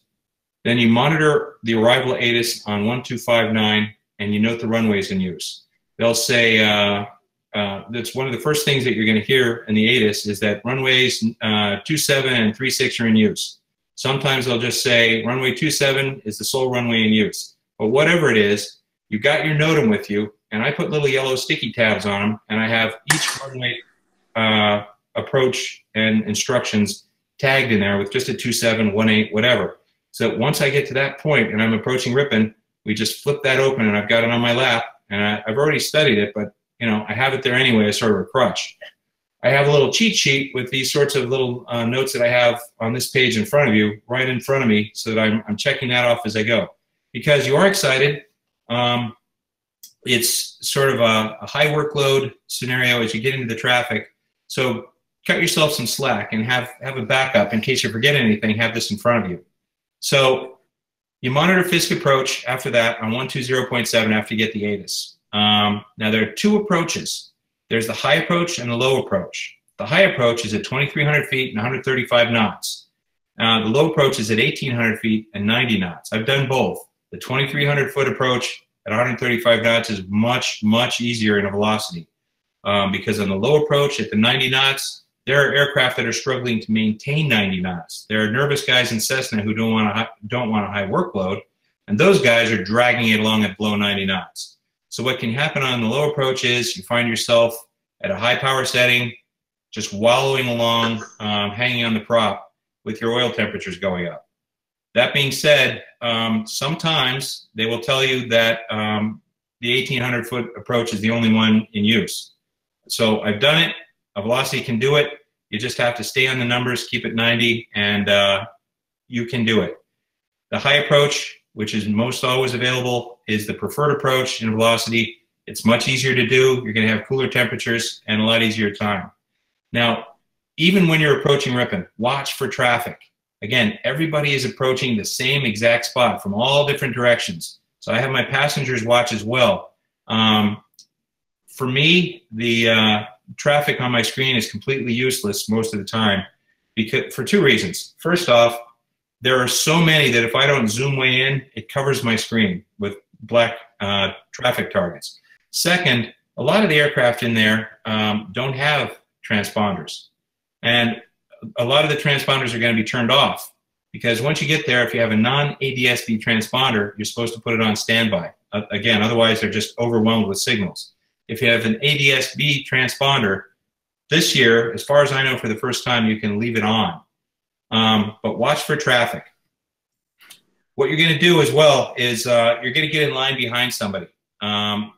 Then you monitor the arrival ATIS on 1259 and you note the runways in use. They'll say, uh, that's one of the first things that you're going to hear in the ATIS is that runways uh, 27 and 36 are in use. Sometimes they'll just say runway 27 is the sole runway in use. But whatever it is, you've got your NOTAM with you, and I put little yellow sticky tabs on them, and I have each runway uh, approach and instructions tagged in there with just a 2.7, 1.8, whatever. So once I get to that point and I'm approaching Ripon, we just flip that open and I've got it on my lap, and I, I've already studied it, but you know I have it there anyway as sort of a crutch. I have a little cheat sheet with these sorts of little uh, notes that I have on this page in front of you, right in front of me, so that I'm, I'm checking that off as I go. Because you are excited, um, it's sort of a, a, high workload scenario as you get into the traffic. So cut yourself some slack and have, have a backup in case you forget anything, have this in front of you. So you monitor Fisk approach after that on 120.7 after you get the ATIS. Um, now there are two approaches. There's the high approach and the low approach. The high approach is at 2,300 feet and 135 knots. Uh, the low approach is at 1,800 feet and 90 knots. I've done both. The 2,300 foot approach at 135 knots is much, much easier in a velocity. Um, because on the low approach at the 90 knots, there are aircraft that are struggling to maintain 90 knots. There are nervous guys in Cessna who don't want a don't want a high workload, and those guys are dragging it along at below 90 knots. So what can happen on the low approach is you find yourself at a high power setting, just wallowing along, um, hanging on the prop with your oil temperatures going up. That being said, um, sometimes they will tell you that um, the 1800 foot approach is the only one in use. So I've done it. A velocity can do it. You just have to stay on the numbers, keep it 90, and uh, you can do it. The high approach, which is most always available, is the preferred approach in velocity. It's much easier to do. You're going to have cooler temperatures and a lot easier time. Now, even when you're approaching Ripon, watch for traffic. Again, everybody is approaching the same exact spot from all different directions. So I have my passengers watch as well. Um, for me, the uh, traffic on my screen is completely useless most of the time because for two reasons. First off, there are so many that if I don't zoom way in, it covers my screen with black uh, traffic targets. Second, a lot of the aircraft in there um, don't have transponders. And a lot of the transponders are going to be turned off because once you get there, if you have a non-ADS-B transponder, you're supposed to put it on standby. Uh, again, otherwise they're just overwhelmed with signals. If you have an ADS-B transponder, this year, as far as I know, for the first time, you can leave it on. Um, but watch for traffic. What you're going to do as well is uh, you're going to get in line behind somebody. Um,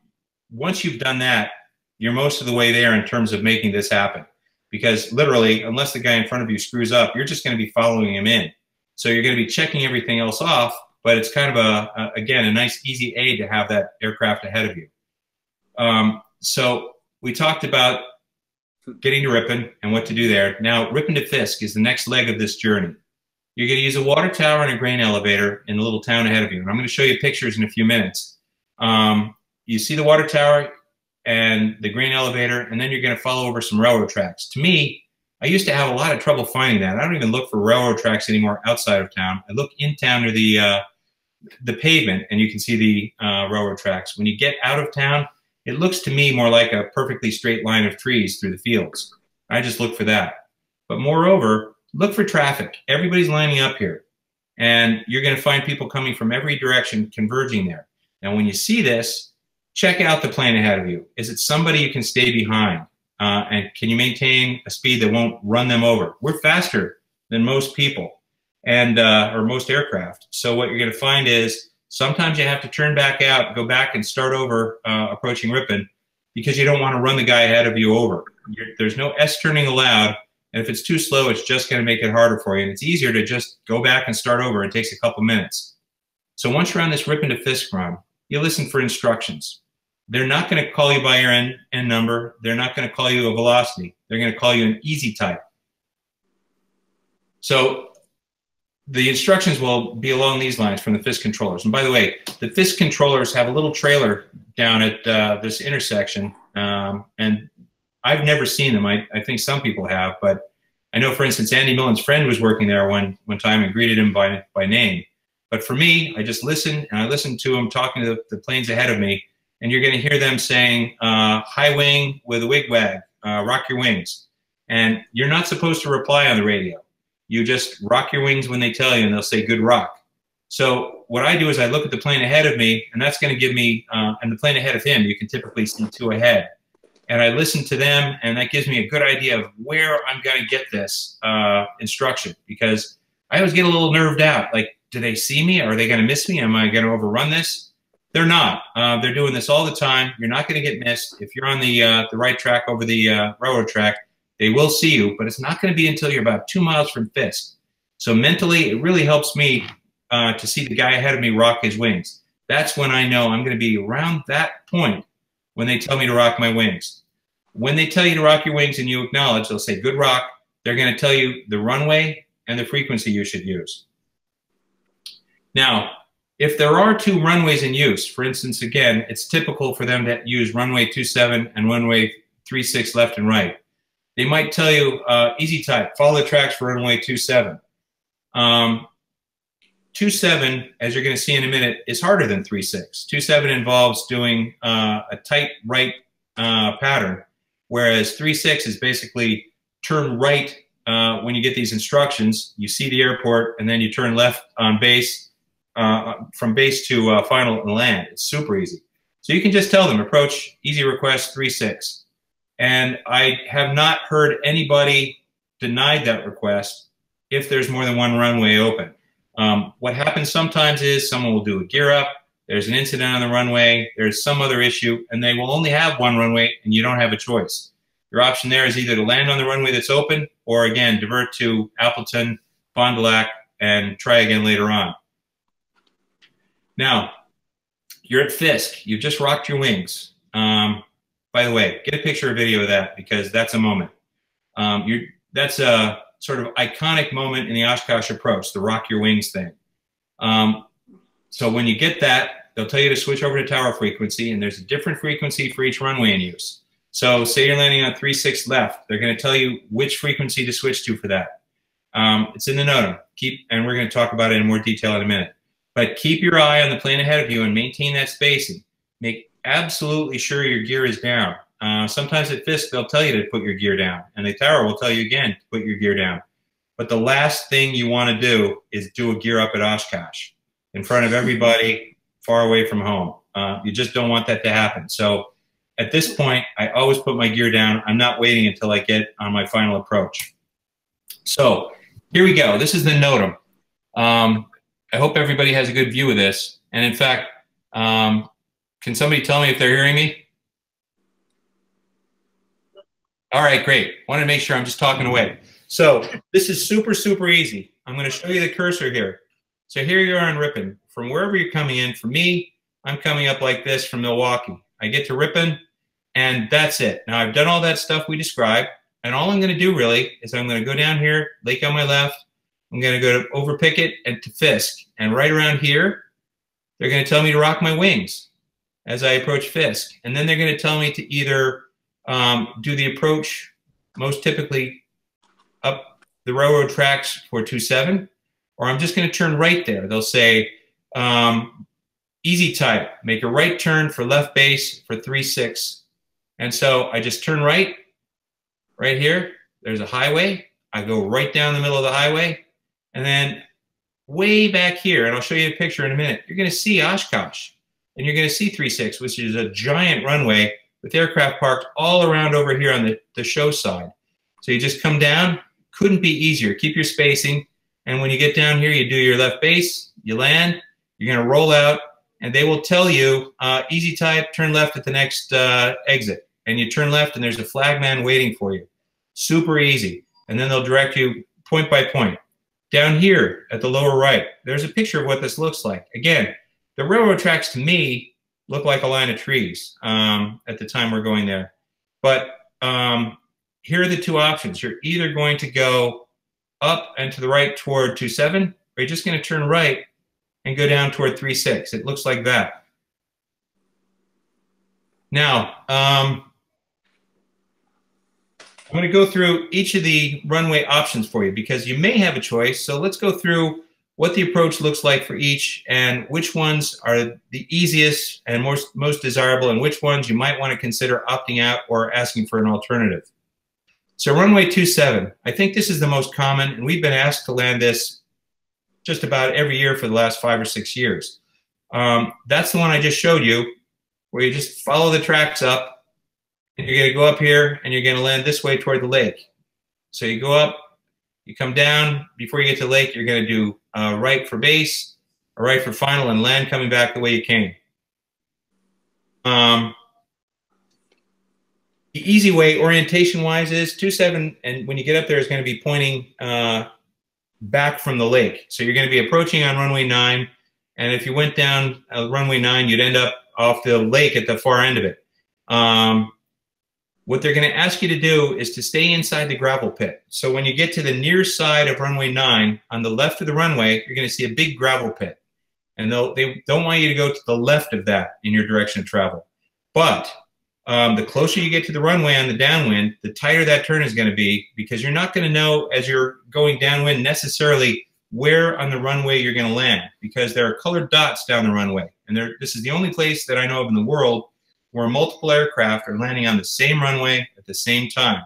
once you've done that, you're most of the way there in terms of making this happen. Because literally, unless the guy in front of you screws up, you're just going to be following him in. So you're going to be checking everything else off, but it's kind of a, a again, a nice easy aid to have that aircraft ahead of you. Um, so we talked about getting to Ripon and what to do there. Now, Ripon to Fisk is the next leg of this journey. You're going to use a water tower and a grain elevator in the little town ahead of you. And I'm going to show you pictures in a few minutes. Um, you see the water tower and the grain elevator, and then you're going to follow over some railroad tracks. To me, I used to have a lot of trouble finding that. I don't even look for railroad tracks anymore outside of town. I look in town near the uh, the pavement, and you can see the uh, railroad tracks. When you get out of town, it looks to me more like a perfectly straight line of trees through the fields. I just look for that. But moreover, look for traffic. Everybody's lining up here. And you're going to find people coming from every direction converging there. Now, when you see this, check out the plane ahead of you. Is it somebody you can stay behind? Uh, and can you maintain a speed that won't run them over? We're faster than most people and uh, or most aircraft. So what you're going to find is Sometimes you have to turn back out, go back and start over uh, approaching Ripon because you don't want to run the guy ahead of you over. You're, there's no S turning allowed. And if it's too slow, it's just going to make it harder for you. And it's easier to just go back and start over. It takes a couple minutes. So once you're on this Ripon to Fisk run, you listen for instructions. They're not going to call you by your N, N number. They're not going to call you a velocity. They're going to call you an easy type. So the instructions will be along these lines from the Fisk controllers. And by the way, the Fisk controllers have a little trailer down at uh, this intersection, um, and I've never seen them. I, I think some people have, but I know, for instance, Andy Millen's friend was working there one one time and greeted him by by name. But for me, I just listened and I listened to him talking to the, the planes ahead of me, and you're going to hear them saying uh, "high wing with a wig wag, uh, rock your wings," and you're not supposed to reply on the radio you just rock your wings when they tell you, and they'll say good rock. So what I do is I look at the plane ahead of me, and that's going to give me, uh, and the plane ahead of him, you can typically see two ahead. And I listen to them, and that gives me a good idea of where I'm going to get this uh, instruction because I always get a little nerved out. Like, do they see me? Are they going to miss me? Am I going to overrun this? They're not. Uh, they're doing this all the time. You're not going to get missed. If you're on the uh, the right track over the uh, railroad track, they will see you, but it's not going to be until you're about two miles from Fisk. So mentally, it really helps me uh, to see the guy ahead of me rock his wings. That's when I know I'm going to be around that point when they tell me to rock my wings. When they tell you to rock your wings and you acknowledge, they'll say, good rock. They're going to tell you the runway and the frequency you should use. Now, if there are two runways in use, for instance, again, it's typical for them to use runway 27 and runway 36 left and right they might tell you uh, easy type, follow the tracks for runway 27. Um, 27, as you're going to see in a minute, is harder than 36. 27 involves doing uh, a tight right uh, pattern, whereas 36 is basically turn right uh, when you get these instructions. You see the airport, and then you turn left on base uh, from base to uh, final and land. It's super easy. So you can just tell them approach easy request 36. And I have not heard anybody denied that request if there's more than one runway open. Um, what happens sometimes is someone will do a gear up, there's an incident on the runway, there's some other issue, and they will only have one runway and you don't have a choice. Your option there is either to land on the runway that's open or again, divert to Appleton, Fond du Lac, and try again later on. Now, you're at Fisk. You've just rocked your wings. Um, by the way, get a picture or video of that because that's a moment. Um, you're, that's a sort of iconic moment in the Oshkosh approach, the rock your wings thing. Um, so when you get that, they'll tell you to switch over to tower frequency, and there's a different frequency for each runway in use. So say you're landing on 3-6 left. They're going to tell you which frequency to switch to for that. Um, it's in the NOTAM. Keep, and we're going to talk about it in more detail in a minute. But keep your eye on the plane ahead of you and maintain that spacing. Make absolutely sure your gear is down. Uh, sometimes at Fisk, they'll tell you to put your gear down. And the tower will tell you again to put your gear down. But the last thing you want to do is do a gear up at Oshkosh in front of everybody far away from home. Uh, you just don't want that to happen. So at this point, I always put my gear down. I'm not waiting until I get on my final approach. So here we go. This is the NOTAM. Um, I hope everybody has a good view of this. And in fact, um, can somebody tell me if they're hearing me? All right, great. Wanted to make sure I'm just talking away. So this is super, super easy. I'm going to show you the cursor here. So here you are in Ripon. From wherever you're coming in, for me, I'm coming up like this from Milwaukee. I get to Ripon, and that's it. Now, I've done all that stuff we described, and all I'm going to do really is I'm going to go down here, lake on my left. I'm going to go to over Pickett and to Fisk. And right around here, they're going to tell me to rock my wings as I approach Fisk. And then they're going to tell me to either um, do the approach, most typically up the railroad tracks for 2-7, or I'm just going to turn right there. They'll say, um, easy type, make a right turn for left base for 3-6. And so I just turn right, right here. There's a highway. I go right down the middle of the highway. And then way back here, and I'll show you a picture in a minute, you're going to see Oshkosh. And you're going to see 3-6, which is a giant runway with aircraft parked all around over here on the, the show side. So you just come down, couldn't be easier. Keep your spacing. And when you get down here, you do your left base, you land, you're going to roll out, and they will tell you, uh, easy type, turn left at the next uh, exit. And you turn left, and there's a flagman waiting for you. Super easy. And then they'll direct you point by point. Down here at the lower right, there's a picture of what this looks like. Again, the railroad tracks to me look like a line of trees um, at the time we're going there. But um, here are the two options. You're either going to go up and to the right toward 2.7, or you're just going to turn right and go down toward 3.6. It looks like that. Now, um, I'm going to go through each of the runway options for you because you may have a choice. So let's go through what the approach looks like for each and which ones are the easiest and most, most desirable and which ones you might want to consider opting out or asking for an alternative. So runway 27, I think this is the most common and we've been asked to land this just about every year for the last five or six years. Um, that's the one I just showed you where you just follow the tracks up and you're going to go up here and you're going to land this way toward the lake. So you go up, you come down, before you get to lake, you're going to do uh, right for base, a right for final, and land coming back the way you came. Um, the easy way, orientation-wise, is 2-7, and when you get up there, is going to be pointing uh, back from the lake. So you're going to be approaching on runway 9, and if you went down uh, runway 9, you'd end up off the lake at the far end of it. Um, what they're going to ask you to do is to stay inside the gravel pit. So when you get to the near side of runway 9, on the left of the runway, you're going to see a big gravel pit. And they'll, they don't want you to go to the left of that in your direction of travel. But um, the closer you get to the runway on the downwind, the tighter that turn is going to be because you're not going to know as you're going downwind necessarily where on the runway you're going to land because there are colored dots down the runway. And this is the only place that I know of in the world where multiple aircraft are landing on the same runway at the same time.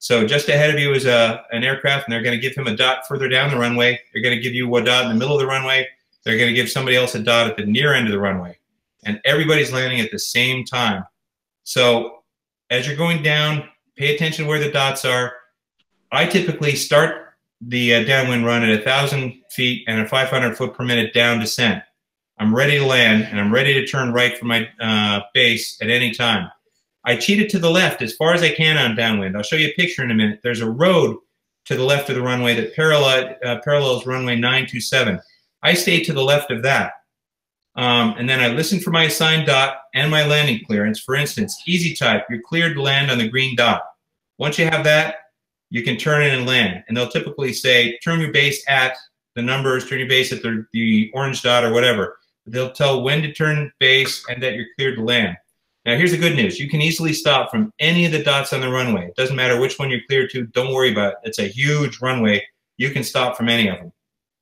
So just ahead of you is a, an aircraft, and they're going to give him a dot further down the runway. They're going to give you a dot in the middle of the runway. They're going to give somebody else a dot at the near end of the runway. And everybody's landing at the same time. So as you're going down, pay attention where the dots are. I typically start the uh, downwind run at 1,000 feet and a 500 foot per minute down descent. I'm ready to land, and I'm ready to turn right for my uh, base at any time. I cheated to the left as far as I can on downwind. I'll show you a picture in a minute. There's a road to the left of the runway that parallel, uh, parallels runway 927. I stayed to the left of that. Um, and then I listened for my assigned dot and my landing clearance. For instance, easy type, you're cleared to land on the green dot. Once you have that, you can turn in and land. And they'll typically say, turn your base at the numbers, turn your base at the, the orange dot or whatever. They'll tell when to turn base and that you're cleared to land. Now, here's the good news. You can easily stop from any of the dots on the runway. It doesn't matter which one you're cleared to. Don't worry about it. It's a huge runway. You can stop from any of them.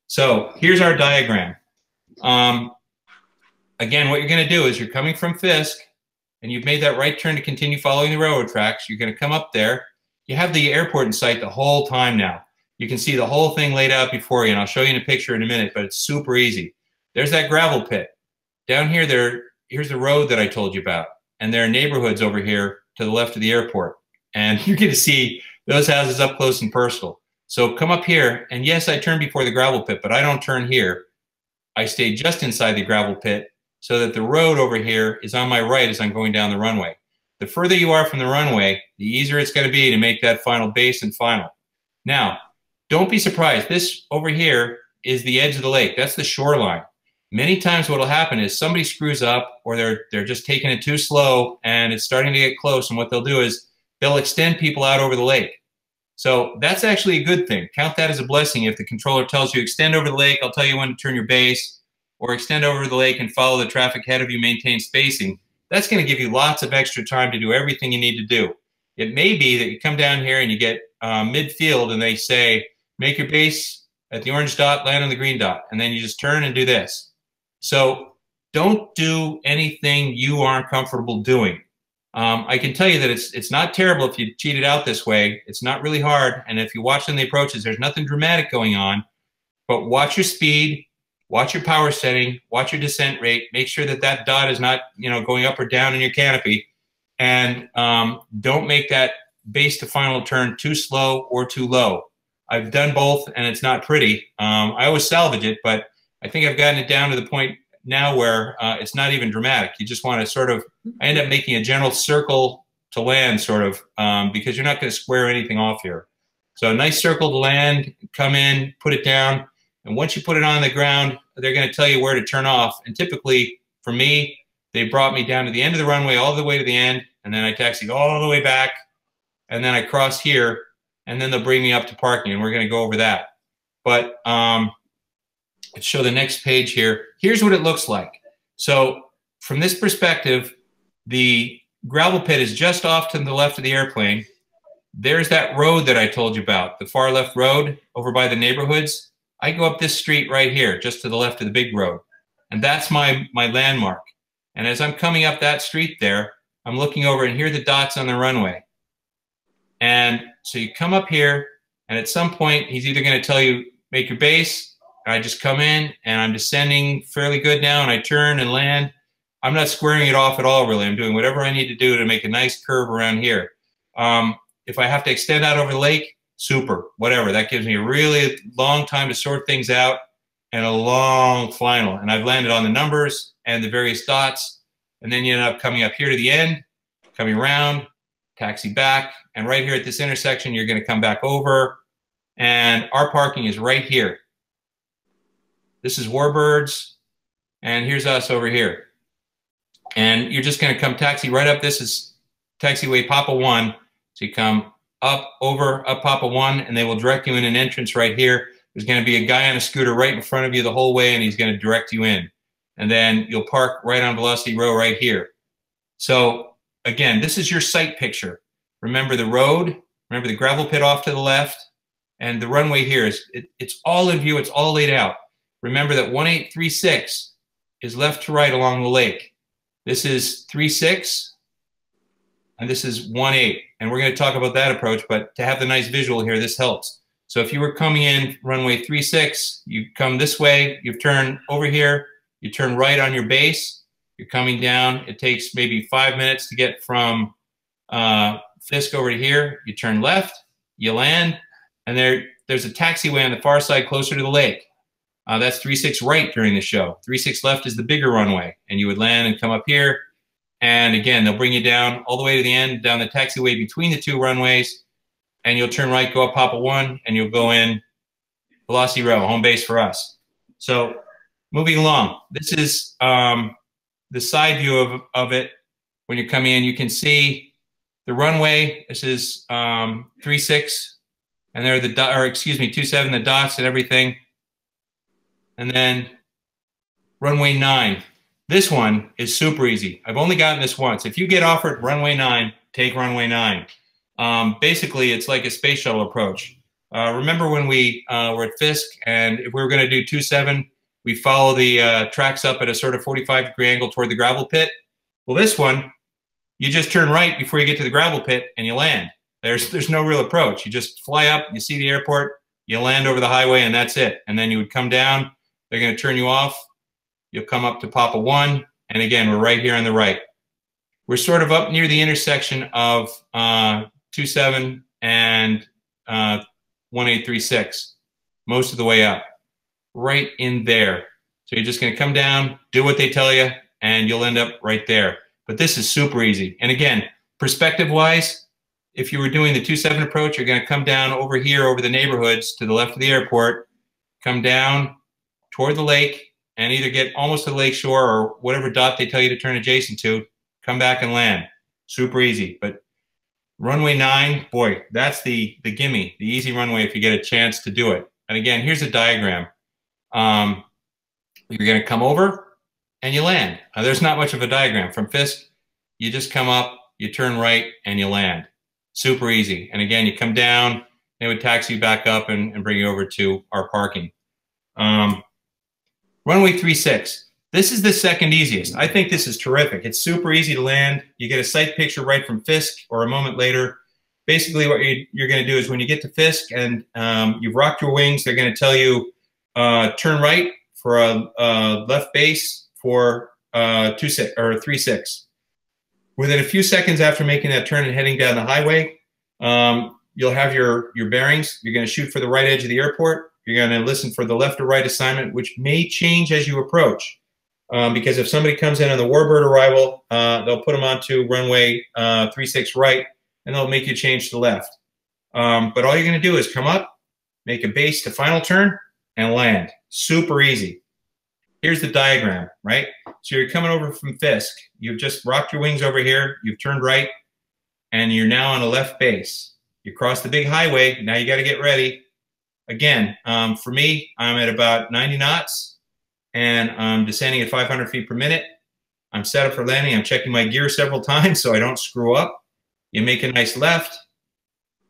So here's our diagram. Um, again, what you're going to do is you're coming from Fisk, and you've made that right turn to continue following the railroad tracks. You're going to come up there. You have the airport in sight the whole time now. You can see the whole thing laid out before you, and I'll show you in a picture in a minute, but it's super easy. There's that gravel pit. Down here, there, here's the road that I told you about and there are neighborhoods over here to the left of the airport. And you get to see those houses up close and personal. So come up here, and yes, I turn before the gravel pit, but I don't turn here. I stay just inside the gravel pit so that the road over here is on my right as I'm going down the runway. The further you are from the runway, the easier it's going to be to make that final base and final. Now, don't be surprised. This over here is the edge of the lake. That's the shoreline many times what will happen is somebody screws up or they're they're just taking it too slow and it's starting to get close. And what they'll do is they'll extend people out over the lake. So that's actually a good thing. Count that as a blessing. If the controller tells you extend over the lake i'll tell you when to turn your base or extend over the lake and follow the traffic ahead of you maintain spacing. That's going to give you lots of extra time to do everything you need to do. It may be that you come down here and you get uh, midfield and they say make your base at the orange dot land on the green dot and then you just turn and do this so don't do anything you aren't comfortable doing. Um, I can tell you that it's it's not terrible if you cheat it out this way. It's not really hard, and if you watch them the approaches, there's nothing dramatic going on. But watch your speed, watch your power setting, watch your descent rate. Make sure that that dot is not you know going up or down in your canopy, and um, don't make that base to final turn too slow or too low. I've done both, and it's not pretty. Um, I always salvage it, but I think I've gotten it down to the point now where uh, it's not even dramatic. You just want to sort of, I end up making a general circle to land sort of um, because you're not going to square anything off here. So a nice circle to land, come in, put it down. And once you put it on the ground, they're going to tell you where to turn off. And typically for me, they brought me down to the end of the runway, all the way to the end. And then I taxi all the way back. And then I cross here. And then they'll bring me up to parking. And we're going to go over that. But um, Let's show the next page here. Here's what it looks like. So from this perspective, the gravel pit is just off to the left of the airplane. There's that road that I told you about, the far left road over by the neighborhoods. I go up this street right here, just to the left of the big road. And that's my, my landmark. And as I'm coming up that street there, I'm looking over and here are the dots on the runway. And so you come up here, and at some point, he's either going to tell you, make your base, I just come in and I'm descending fairly good now and I turn and land. I'm not squaring it off at all, really. I'm doing whatever I need to do to make a nice curve around here. Um, if I have to extend out over the lake, super, whatever. That gives me a really long time to sort things out and a long final. And I've landed on the numbers and the various dots. And then you end up coming up here to the end, coming around, taxi back. And right here at this intersection, you're going to come back over. And our parking is right here. This is Warbirds, and here's us over here. And you're just going to come taxi right up. This is taxiway Papa 1. So you come up, over, up Papa 1, and they will direct you in an entrance right here. There's going to be a guy on a scooter right in front of you the whole way, and he's going to direct you in. And then you'll park right on Velocity Row right here. So again, this is your sight picture. Remember the road, remember the gravel pit off to the left, and the runway here is it, it's all in view, it's all laid out. Remember that 1836 is left to right along the lake. This is 36 and this is 18. And we're going to talk about that approach, but to have the nice visual here, this helps. So if you were coming in runway 36, you come this way, you turn over here, you turn right on your base, you're coming down. It takes maybe five minutes to get from uh, Fisk over to here. You turn left, you land, and there there's a taxiway on the far side closer to the lake. Uh, that's 3-6 right during the show. 3-6 left is the bigger runway. And you would land and come up here. And again, they'll bring you down all the way to the end, down the taxiway between the two runways. And you'll turn right, go up Papa 1, and you'll go in Velocity Row, home base for us. So moving along, this is um, the side view of, of it. When you're coming in, you can see the runway. This is um, 3-6, and there are the, or excuse me, 2-7, the dots and everything and then runway nine. This one is super easy. I've only gotten this once. If you get offered runway nine, take runway nine. Um, basically, it's like a space shuttle approach. Uh, remember when we uh, were at Fisk and if we were going to do 2-7, we follow the uh, tracks up at a sort of 45 degree angle toward the gravel pit. Well, this one, you just turn right before you get to the gravel pit and you land. There's, there's no real approach. You just fly up, you see the airport, you land over the highway, and that's it. And then you would come down. They're going to turn you off. You'll come up to Papa 1. And again, we're right here on the right. We're sort of up near the intersection of uh, 27 and uh, 1836, most of the way up, right in there. So you're just going to come down, do what they tell you, and you'll end up right there. But this is super easy. And again, perspective-wise, if you were doing the 2-7 approach, you're going to come down over here over the neighborhoods to the left of the airport, come down toward the lake, and either get almost to the lake shore or whatever dot they tell you to turn adjacent to, come back and land. Super easy. But runway nine, boy, that's the, the gimme, the easy runway if you get a chance to do it. And again, here's a diagram. Um, you're going to come over and you land. Uh, there's not much of a diagram. From Fisk, you just come up, you turn right, and you land. Super easy. And again, you come down, they would taxi you back up and, and bring you over to our parking. Um, runway 36. This is the second easiest. I think this is terrific. It's super easy to land. You get a sight picture right from Fisk or a moment later. Basically, what you're going to do is when you get to Fisk and um, you've rocked your wings, they're going to tell you uh, turn right for a, a left base for uh, two six or three six. Within a few seconds after making that turn and heading down the highway, um, you'll have your your bearings. You're going to shoot for the right edge of the airport. You're going to listen for the left or right assignment, which may change as you approach. Um, because if somebody comes in on the Warbird arrival, uh, they'll put them onto runway uh, 36 right, and they'll make you change to left. Um, but all you're going to do is come up, make a base to final turn, and land. Super easy. Here's the diagram, right? So you're coming over from Fisk. You've just rocked your wings over here. You've turned right, and you're now on a left base. You cross the big highway. Now you got to get ready. Again, um, for me, I'm at about 90 knots and I'm descending at 500 feet per minute. I'm set up for landing. I'm checking my gear several times so I don't screw up. You make a nice left,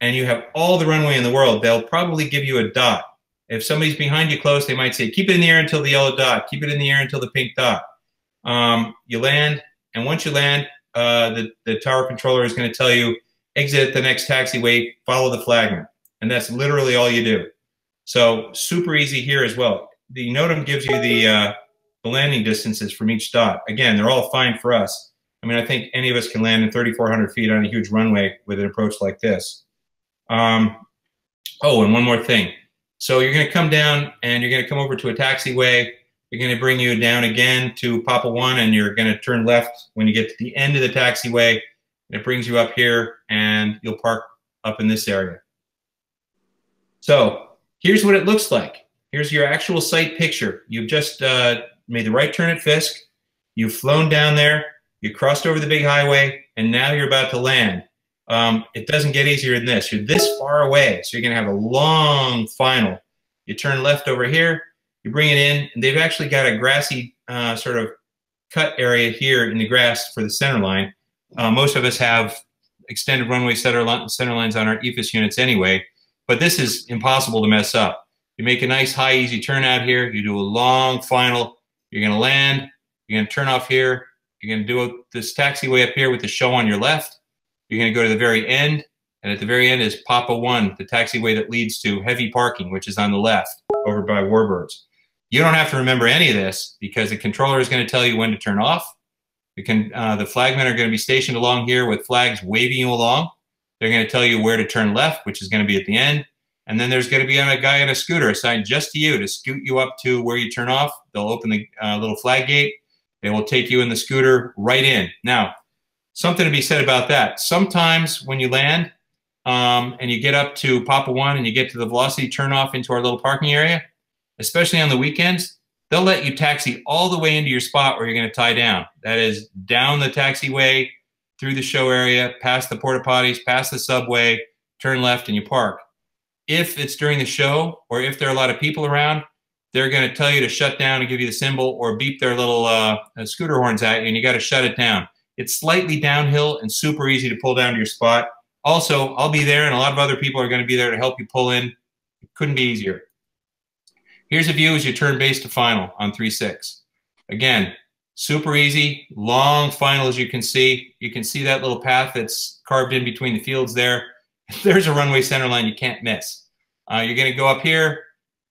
and you have all the runway in the world. They'll probably give you a dot. If somebody's behind you close, they might say, keep it in the air until the yellow dot. Keep it in the air until the pink dot. Um, you land, and once you land, uh, the, the tower controller is going to tell you, exit the next taxiway, follow the flagman. And that's literally all you do. So super easy here as well the NOTAM gives you the, uh, the landing distances from each dot. Again, they're all fine for us. I mean, I think any of us can land in 3,400 feet on a huge runway with an approach like this. Um, oh, and one more thing. So you're going to come down and you're going to come over to a taxiway. You're going to bring you down again to Papa One, and you're going to turn left when you get to the end of the taxiway. It brings you up here, and you'll park up in this area. So here's what it looks like. Here's your actual sight picture. You've just uh, made the right turn at Fisk. You've flown down there. You crossed over the big highway, and now you're about to land. Um, it doesn't get easier than this. You're this far away, so you're going to have a long final. You turn left over here. You bring it in, and they've actually got a grassy uh, sort of cut area here in the grass for the center line. Uh, most of us have extended runway center, center lines on our EFIS units anyway, but this is impossible to mess up. You make a nice high easy turn out here. You do a long final. You're going to land. You're going to turn off here. You're going to do this taxiway up here with the show on your left. You're going to go to the very end. And at the very end is Papa 1, the taxiway that leads to heavy parking, which is on the left over by Warbirds. You don't have to remember any of this because the controller is going to tell you when to turn off. Can, uh, the flagmen are going to be stationed along here with flags waving you along. They're going to tell you where to turn left, which is going to be at the end. And then there's going to be a guy on a scooter assigned just to you to scoot you up to where you turn off. They'll open the uh, little flag gate. They will take you in the scooter right in. Now, something to be said about that. Sometimes when you land um, and you get up to Papa One and you get to the velocity turnoff into our little parking area, especially on the weekends, they'll let you taxi all the way into your spot where you're going to tie down. That is down the taxiway, through the show area, past the porta potties, past the subway, turn left, and you park if it's during the show or if there are a lot of people around, they're going to tell you to shut down and give you the symbol or beep their little uh, scooter horns at you, and you got to shut it down. It's slightly downhill and super easy to pull down to your spot. Also, I'll be there, and a lot of other people are going to be there to help you pull in. It couldn't be easier. Here's a view as you turn base to final on 3-6. Again, super easy, long final as you can see. You can see that little path that's carved in between the fields there. There's a runway center line you can't miss. Uh, you're going to go up here,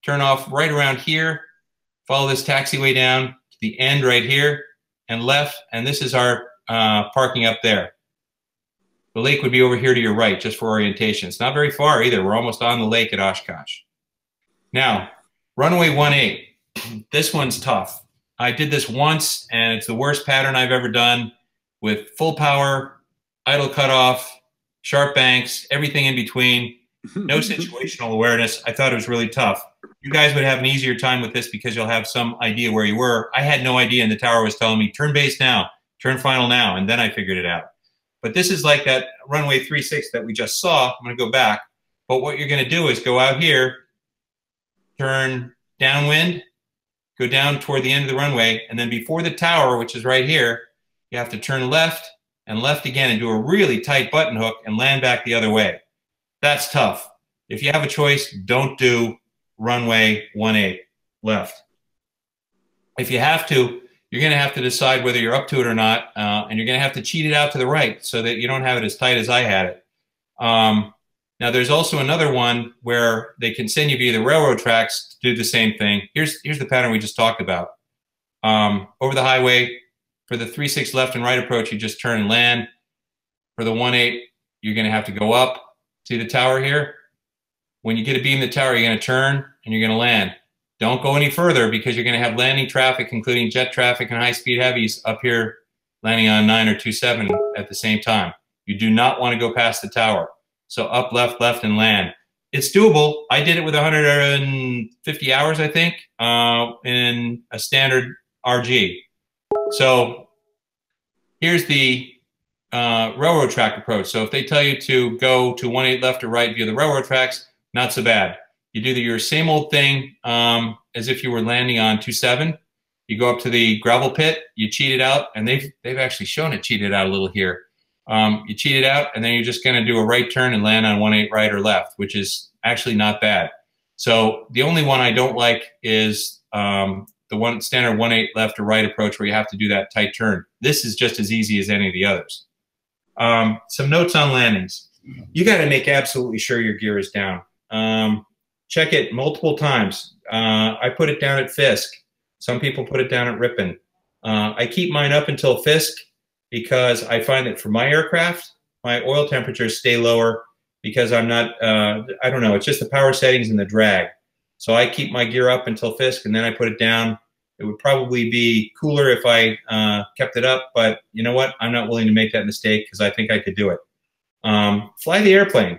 turn off right around here, follow this taxiway down to the end right here, and left, and this is our uh, parking up there. The lake would be over here to your right, just for orientation. It's not very far either. We're almost on the lake at Oshkosh. Now, runway 1-8. This one's tough. I did this once, and it's the worst pattern I've ever done with full power, idle cutoff, sharp banks, everything in between. Hmm. No situational awareness. I thought it was really tough. You guys would have an easier time with this because you'll have some idea where you were. I had no idea, and the tower was telling me, turn base now, turn final now, and then I figured it out. But this is like that runway 36 that we just saw. I'm going to go back. But what you're going to do is go out here, turn downwind, go down toward the end of the runway, and then before the tower, which is right here, you have to turn left and left again and do a really tight button hook and land back the other way. That's tough. If you have a choice, don't do runway 18 left. If you have to, you're going to have to decide whether you're up to it or not, uh, and you're going to have to cheat it out to the right so that you don't have it as tight as I had it. Um, now, there's also another one where they can send you via the railroad tracks to do the same thing. Here's here's the pattern we just talked about. Um, over the highway, for the 3-6 left and right approach, you just turn and land. For the 1-8, you're going to have to go up. See the tower here? When you get a beam the tower, you're going to turn and you're going to land. Don't go any further because you're going to have landing traffic, including jet traffic and high-speed heavies up here landing on 9 or 27 at the same time. You do not want to go past the tower. So up, left, left, and land. It's doable. I did it with 150 hours, I think, uh, in a standard RG. So here's the uh, railroad track approach. So if they tell you to go to 1-8 left or right via the railroad tracks, not so bad. You do the, your same old thing um, as if you were landing on 2-7. You go up to the gravel pit, you cheat it out, and they've, they've actually shown it cheated out a little here. Um, you cheat it out, and then you're just going to do a right turn and land on 1-8 right or left, which is actually not bad. So the only one I don't like is um, the one standard 1-8 left or right approach where you have to do that tight turn. This is just as easy as any of the others. Um, some notes on landings. You got to make absolutely sure your gear is down. Um, check it multiple times. Uh, I put it down at Fisk. Some people put it down at Ripon. Uh, I keep mine up until Fisk because I find that for my aircraft, my oil temperatures stay lower because I'm not, uh, I don't know, it's just the power settings and the drag. So I keep my gear up until Fisk and then I put it down. It would probably be cooler if I uh, kept it up, but you know what? I'm not willing to make that mistake because I think I could do it. Um, fly the airplane.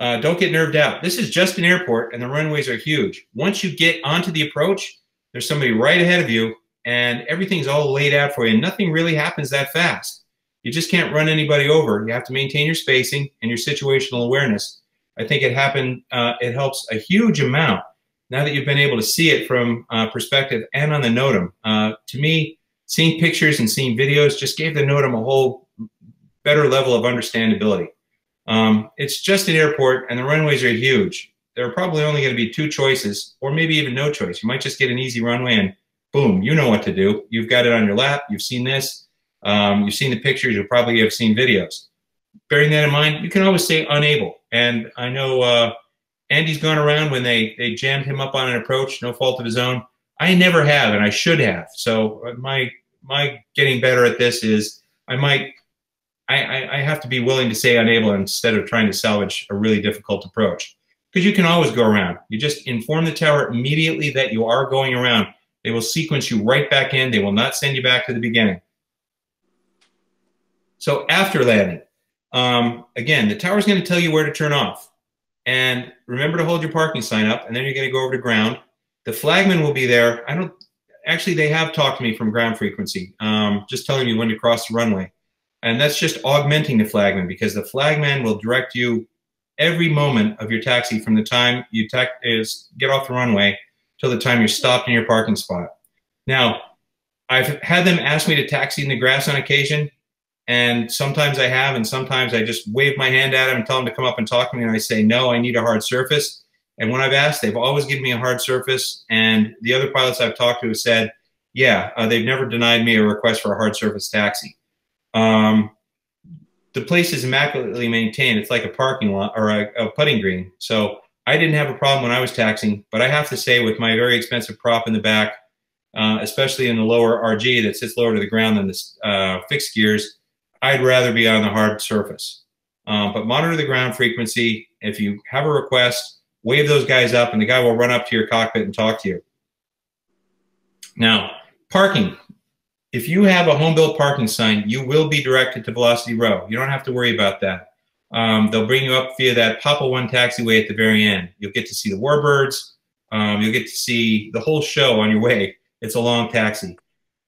Uh, don't get nerved out. This is just an airport, and the runways are huge. Once you get onto the approach, there's somebody right ahead of you, and everything's all laid out for you. And nothing really happens that fast. You just can't run anybody over. You have to maintain your spacing and your situational awareness. I think it happened. Uh, it helps a huge amount now that you've been able to see it from uh, perspective and on the NOTAM. Uh, to me, seeing pictures and seeing videos just gave the NOTAM a whole better level of understandability. Um, it's just an airport, and the runways are huge. There are probably only going to be two choices, or maybe even no choice. You might just get an easy runway, and boom, you know what to do. You've got it on your lap. You've seen this. Um, you've seen the pictures. You probably have seen videos. Bearing that in mind, you can always say unable. And I know uh, Andy's gone around when they they jammed him up on an approach, no fault of his own. I never have, and I should have. So uh, my my getting better at this is I might I, I, have to be willing to say unable instead of trying to salvage a really difficult approach. Because you can always go around. You just inform the tower immediately that you are going around. They will sequence you right back in. They will not send you back to the beginning. So after landing, um, again, the tower is going to tell you where to turn off. And remember to hold your parking sign up, and then you're going to go over to ground. The flagman will be there. I don't, actually, they have talked to me from ground frequency, um, just telling you when to cross the runway. And that's just augmenting the flagman because the flagman will direct you every moment of your taxi from the time you is, get off the runway till the time you're stopped in your parking spot. Now, I've had them ask me to taxi in the grass on occasion, and sometimes I have, and sometimes I just wave my hand at them and tell them to come up and talk to me, and I say, no, I need a hard surface. And when I've asked, they've always given me a hard surface, and the other pilots I've talked to have said, yeah, uh, they've never denied me a request for a hard surface taxi. Um, the place is immaculately maintained. It's like a parking lot or a, a, putting green. So I didn't have a problem when I was taxing, but I have to say with my very expensive prop in the back, uh, especially in the lower RG that sits lower to the ground than the uh, fixed gears, I'd rather be on the hard surface. Um, but monitor the ground frequency. If you have a request, wave those guys up and the guy will run up to your cockpit and talk to you. Now, parking. If you have a home built parking sign, you will be directed to Velocity Row. You don't have to worry about that. Um, they'll bring you up via that Papa One taxiway at the very end. You'll get to see the warbirds. Um, you'll get to see the whole show on your way. It's a long taxi.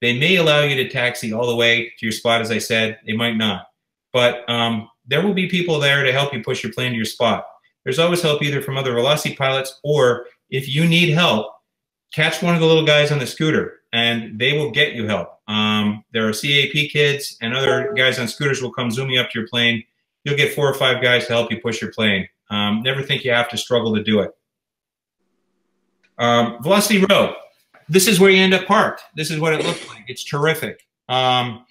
They may allow you to taxi all the way to your spot, as I said. They might not. But um, there will be people there to help you push your plane to your spot. There's always help either from other Velocity pilots or if you need help, catch one of the little guys on the scooter and they will get you help. Um, there are CAP kids and other guys on scooters will come zooming up to your plane. You'll get four or five guys to help you push your plane. Um, never think you have to struggle to do it. Um, Velocity Row. This is where you end up parked. This is what it looks like. It's terrific. Um,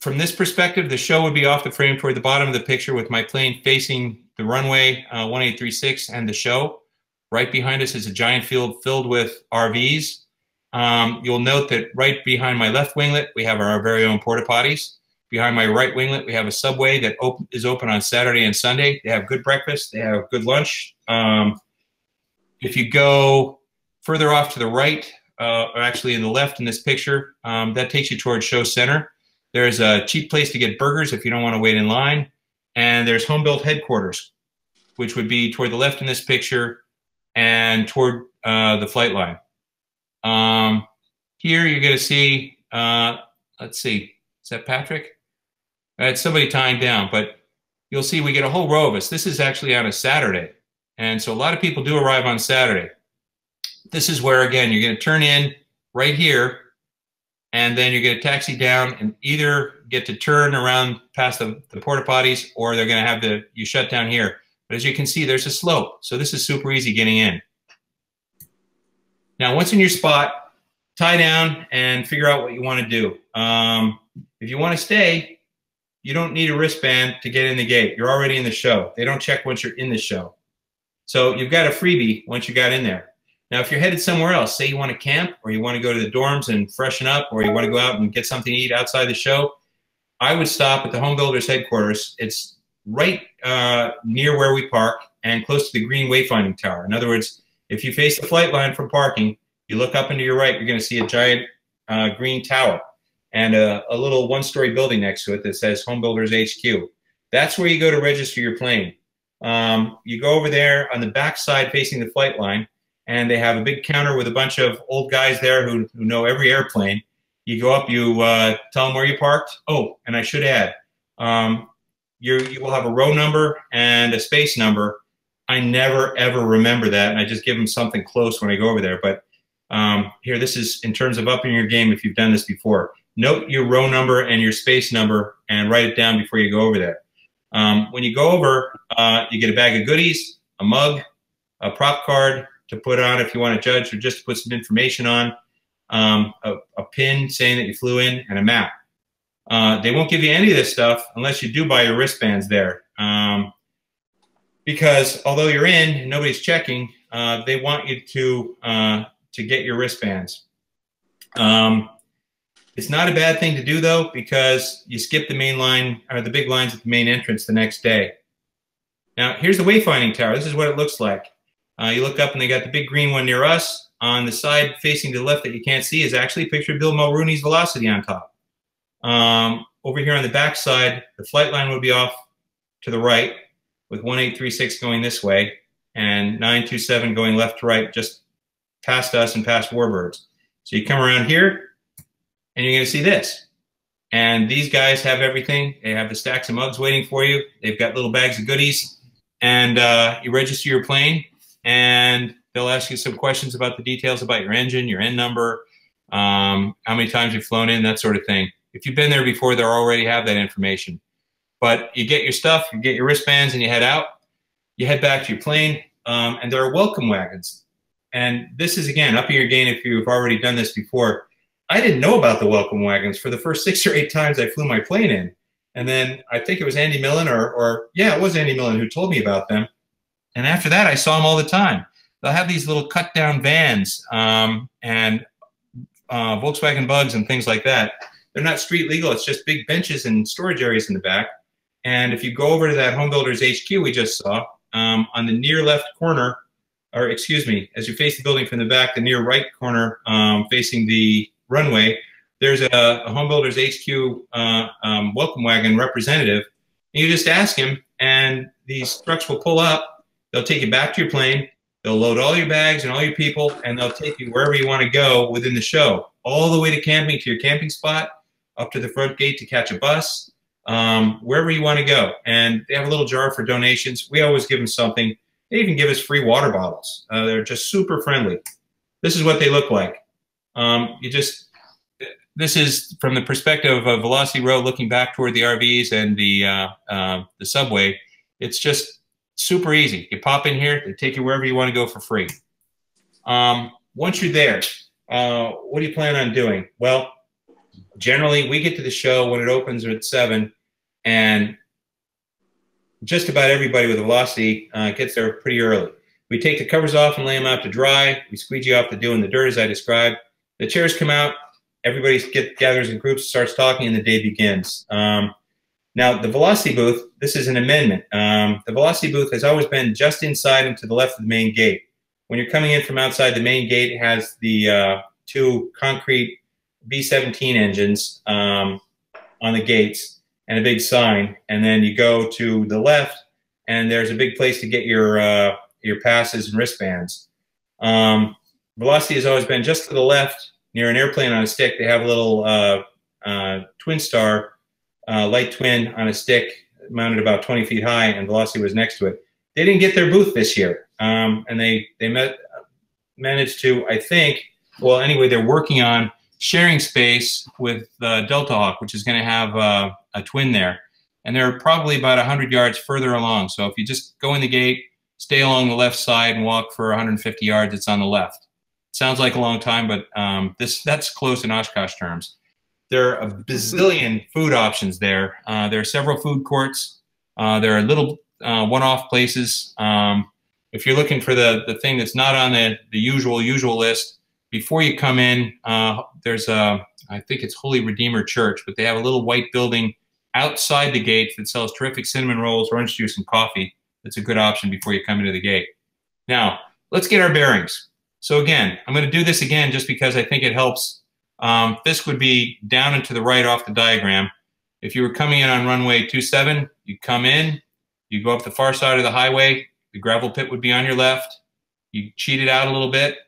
from this perspective, the show would be off the frame toward the bottom of the picture with my plane facing the runway uh, 1836 and the show. Right behind us is a giant field filled with RVs. Um, you'll note that right behind my left winglet, we have our very own porta potties. Behind my right winglet, we have a subway that op is open on Saturday and Sunday. They have good breakfast. They have good lunch. Um, if you go further off to the right, uh, or actually in the left in this picture, um, that takes you towards Show Center. There's a cheap place to get burgers if you don't want to wait in line. And there's home built headquarters, which would be toward the left in this picture and toward uh, the flight line. Um, here you're going to see, uh, let's see, is that Patrick? It's somebody tying down, but you'll see we get a whole row of us. This is actually on a Saturday. And so a lot of people do arrive on Saturday. This is where, again, you're going to turn in right here, and then you're going to taxi down and either get to turn around past the, the porta potties or they're going to have the, you shut down here. But as you can see, there's a slope. So this is super easy getting in. Now, once in your spot, tie down and figure out what you want to do. Um, if you want to stay, you don't need a wristband to get in the gate. You're already in the show. They don't check once you're in the show. So you've got a freebie once you got in there. Now, if you're headed somewhere else, say you want to camp or you want to go to the dorms and freshen up or you want to go out and get something to eat outside the show, I would stop at the home builders headquarters. It's right uh, near where we park and close to the green wayfinding tower. In other words, if you face the flight line from parking, you look up and to your right, you're going to see a giant uh, green tower and a, a little one-story building next to it that says Home Builders HQ. That's where you go to register your plane. Um, you go over there on the back side facing the flight line, and they have a big counter with a bunch of old guys there who, who know every airplane. You go up, you uh, tell them where you parked. Oh, and I should add, um, you you will have a row number and a space number I never ever remember that, and I just give them something close when I go over there. But um, here, this is in terms of upping your game if you've done this before. Note your row number and your space number and write it down before you go over there. Um, when you go over, uh, you get a bag of goodies, a mug, a prop card to put on if you want to judge or just to put some information on, um, a, a, pin saying that you flew in, and a map. Uh, they won't give you any of this stuff unless you do buy your wristbands there. Um, because although you're in and nobody's checking, uh, they want you to uh, to get your wristbands. Um, it's not a bad thing to do though, because you skip the main line or the big lines at the main entrance the next day. Now here's the wayfinding tower. This is what it looks like. Uh, you look up and they got the big green one near us. On the side facing to the left that you can't see is actually a picture of Bill Mulrooney's Velocity on top. Um, over here on the back side, the flight line would be off to the right with 1836 going this way and 927 going left to right just past us and past Warbirds. So you come around here and you're going to see this. And these guys have everything. They have the stacks of mugs waiting for you. They've got little bags of goodies. And uh, you register your plane and They'll ask you some questions about the details about your engine, your end number, um, how many times you've flown in, that sort of thing. If you've been there before, they already have that information. But you get your stuff, you get your wristbands, and you head out. You head back to your plane, um, and there are welcome wagons. And this is, again, up in your game if you've already done this before. I didn't know about the welcome wagons for the first six or eight times I flew my plane in. And then I think it was Andy Millen, or, or yeah, it was Andy Millen who told me about them. And after that, I saw them all the time. They'll have these little cut down vans um, and uh, Volkswagen bugs and things like that. They're not street legal. It's just big benches and storage areas in the back. And if you go over to that Home Builders HQ we just saw, um, on the near left corner, or excuse me, as you face the building from the back, the near right corner um, facing the runway, there's a, a Home Builders HQ uh, um, welcome wagon representative. And you just ask him, and these trucks will pull up. They'll take you back to your plane. They'll load all your bags and all your people, and they'll take you wherever you want to go within the show, all the way to camping to your camping spot, up to the front gate to catch a bus, um, wherever you want to go. And they have a little jar for donations. We always give them something. They even give us free water bottles. Uh, they're just super friendly. This is what they look like. Um, you just, this is from the perspective of Velocity Row looking back toward the RVs and the, uh, uh, the subway. It's just super easy. You pop in here, they take you wherever you want to go for free. Um, once you're there, uh, what do you plan on doing? Well, generally we get to the show when it opens at seven, and just about everybody with velocity uh, gets there pretty early. We take the covers off and lay them out to dry. We squeegee off the dew and the dirt as I described. The chairs come out. Everybody get, gathers in groups, starts talking, and the day begins. Um, now, the velocity booth, this is an amendment. Um, the velocity booth has always been just inside and to the left of the main gate. When you're coming in from outside, the main gate has the uh, two concrete B-17 engines um, on the gates and a big sign. And then you go to the left, and there's a big place to get your uh, your passes and wristbands. Um, velocity has always been just to the left, near an airplane on a stick. They have a little uh, uh twin star uh, light twin on a stick mounted about 20 feet high, and Velocity was next to it. They didn't get their booth this year, um, and they they met, managed to, I think, well, anyway, they're working on sharing space with DeltaHawk, which is going to have uh, a twin there, and they're probably about 100 yards further along. So if you just go in the gate, stay along the left side, and walk for 150 yards, it's on the left. Sounds like a long time, but um, this that's close in Oshkosh terms. There are a bazillion food options there. Uh, there are several food courts. Uh, there are little uh, one-off places. Um, if you're looking for the, the thing that's not on the, the usual usual list, before you come in, uh, there's a, I think it's Holy Redeemer Church, but they have a little white building outside the gate that sells terrific cinnamon rolls, orange juice, and coffee. That's a good option before you come into the gate. Now, let's get our bearings. So again, I'm going to do this again just because I think it helps um, this would be down and to the right off the diagram. If you were coming in on runway 27, you come in, you go up the far side of the highway, the gravel pit would be on your left. You cheat it out a little bit.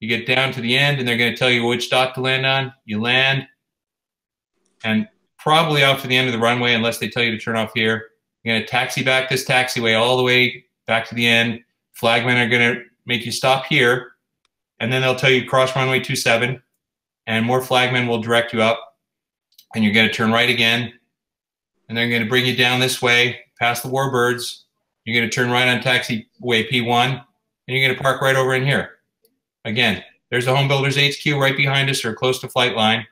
You get down to the end and they're going to tell you which dock to land on. You land and probably off to the end of the runway unless they tell you to turn off here. You're going to taxi back this taxiway all the way back to the end. Flagmen are going to make you stop here and then they'll tell you cross runway 27 and more flagmen will direct you up and you're going to turn right again and they're going to bring you down this way past the warbirds. You're going to turn right on taxiway p1 and you're going to park right over in here. Again there's the home builders hq right behind us or close to flight line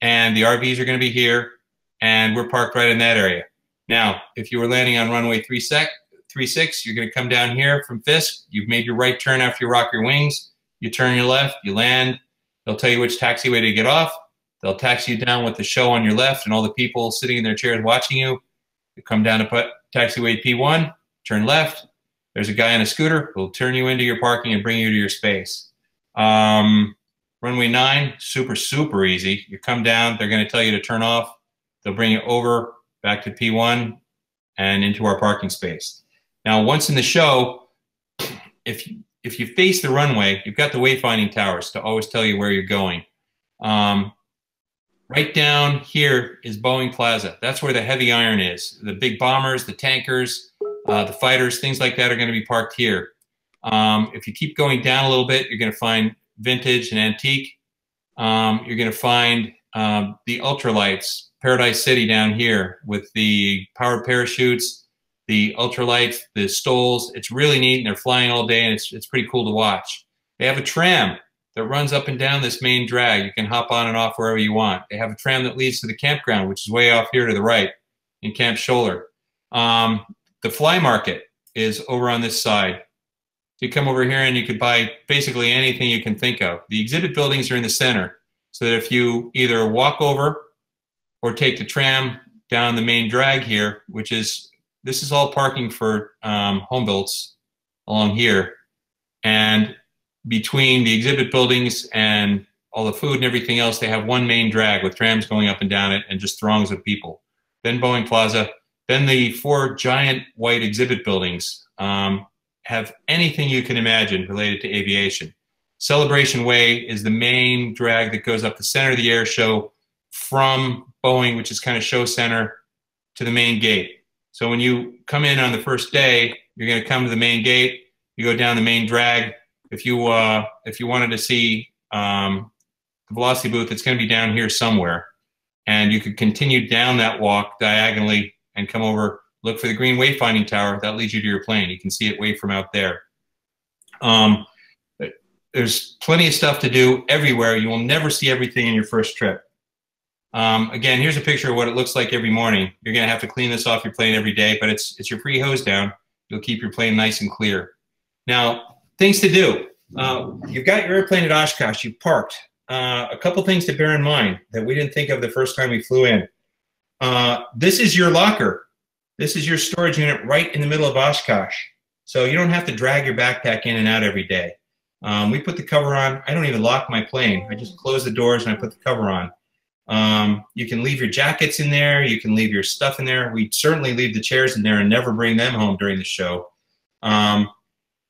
and the rvs are going to be here and we're parked right in that area. Now if you were landing on runway 36 36 you're going to come down here from fisk. You've made your right turn after you rock your wings you turn your left you land They'll tell you which taxiway to get off. They'll taxi you down with the show on your left and all the people sitting in their chairs watching you. You come down to put taxiway P1, turn left. There's a guy on a scooter who'll turn you into your parking and bring you to your space. Um, runway 9, super, super easy. You come down, they're going to tell you to turn off. They'll bring you over back to P1 and into our parking space. Now, once in the show, if if you face the runway, you've got the wayfinding towers to always tell you where you're going. Um, right down here is Boeing Plaza. That's where the heavy iron is. The big bombers, the tankers, uh, the fighters, things like that are going to be parked here. Um, if you keep going down a little bit, you're going to find vintage and antique. Um, you're going to find um, the ultralights, Paradise City down here with the powered parachutes, the ultralights, the STOLs. It's really neat and they're flying all day and it's, it's pretty cool to watch. They have a tram that runs up and down this main drag. You can hop on and off wherever you want. They have a tram that leads to the campground, which is way off here to the right in Camp Scholler. Um, the fly market is over on this side. You come over here and you could buy basically anything you can think of. The exhibit buildings are in the center, so that if you either walk over or take the tram down the main drag here, which is, this is all parking for um, home builds along here. And between the exhibit buildings and all the food and everything else, they have one main drag with trams going up and down it and just throngs of people. Then Boeing Plaza, then the four giant white exhibit buildings um, have anything you can imagine related to aviation. Celebration Way is the main drag that goes up the center of the air show from Boeing, which is kind of show center, to the main gate. So when you come in on the first day, you're going to come to the main gate. You go down the main drag. If you uh, if you wanted to see um, the velocity booth, it's going to be down here somewhere, and you could continue down that walk diagonally and come over, look for the green wayfinding tower. That leads you to your plane. You can see it way from out there. Um, there's plenty of stuff to do everywhere. You will never see everything in your first trip. Um, again, here's a picture of what it looks like every morning. You're going to have to clean this off your plane every day, but it's, it's your free hose down. You'll keep your plane nice and clear. Now, things to do. Uh, you've got your airplane at Oshkosh. You parked. Uh, a couple things to bear in mind that we didn't think of the first time we flew in. Uh, this is your locker. This is your storage unit right in the middle of Oshkosh. So you don't have to drag your backpack in and out every day. Um, we put the cover on. I don't even lock my plane. I just close the doors and I put the cover on. Um, you can leave your jackets in there. You can leave your stuff in there. We certainly leave the chairs in there and never bring them home during the show. Um,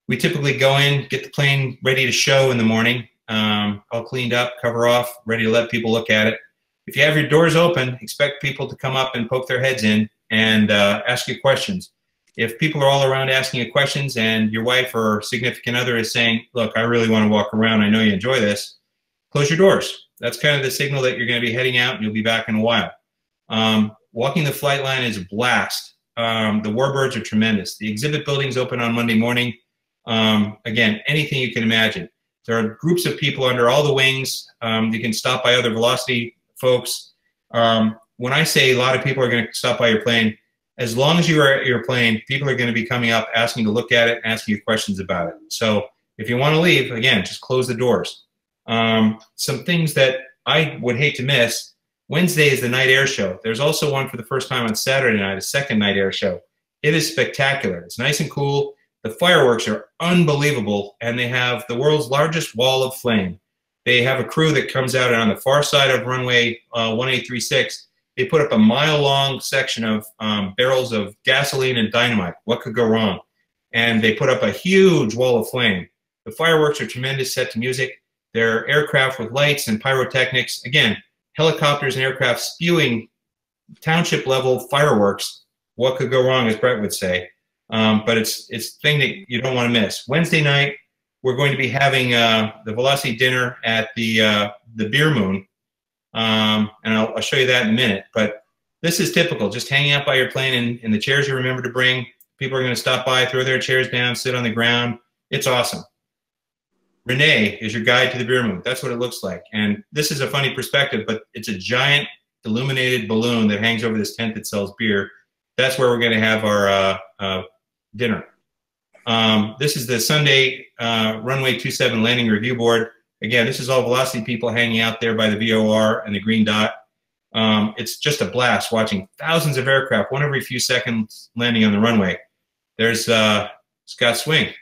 we typically go in, get the plane ready to show in the morning, um, all cleaned up, cover off, ready to let people look at it if you have your doors open, expect people to come up and poke their heads in and uh, ask you questions. If people are all around asking you questions and your wife or significant other is saying, look, I really want to walk around, I know you enjoy this, close your doors. That's kind of the signal that you're going to be heading out and you'll be back in a while. Um, walking the flight line is a blast. Um, the warbirds are tremendous. The exhibit building's open on Monday morning. Um, again, anything you can imagine. There are groups of people under all the wings. Um, you can stop by other Velocity folks. Um, when I say a lot of people are going to stop by your plane, as long as you are at your plane, people are going to be coming up asking to look at it, asking you questions about it. So if you want to leave, again, just close the doors. Um, some things that I would hate to miss. Wednesday is the night air show. There's also one for the first time on Saturday night, a second night air show. It is spectacular. It's nice and cool. The fireworks are unbelievable, and they have the world's largest wall of flame. They have a crew that comes out on the far side of runway uh, 1836, they put up a mile long section of um, barrels of gasoline and dynamite. What could go wrong? And they put up a huge wall of flame. The fireworks are tremendous, set to music. They're aircraft with lights and pyrotechnics. Again, helicopters and aircraft spewing township level fireworks. What could go wrong, as Brett would say. Um, but it's it's thing that you don't want to miss. Wednesday night, we're going to be having uh, the Velocity dinner at the uh, the Beer Moon, um, and I'll, I'll, show you that in a minute. But this is typical, just hanging out by your plane and, and the chairs you remember to bring. People are going to stop by, throw their chairs down, sit on the ground. It's awesome. Renee is your guide to the Beer Moon. That's what it looks like. And this is a funny perspective, but it's a giant illuminated balloon that hangs over this tent that sells beer. That's where we're going to have our uh, uh dinner. Um, this is the Sunday uh, runway 27 landing review board. Again, this is all Velocity people hanging out there by the VOR and the green dot. Um, it's just a blast watching thousands of aircraft, one every few seconds, landing on the runway. There's uh, Scott Swing.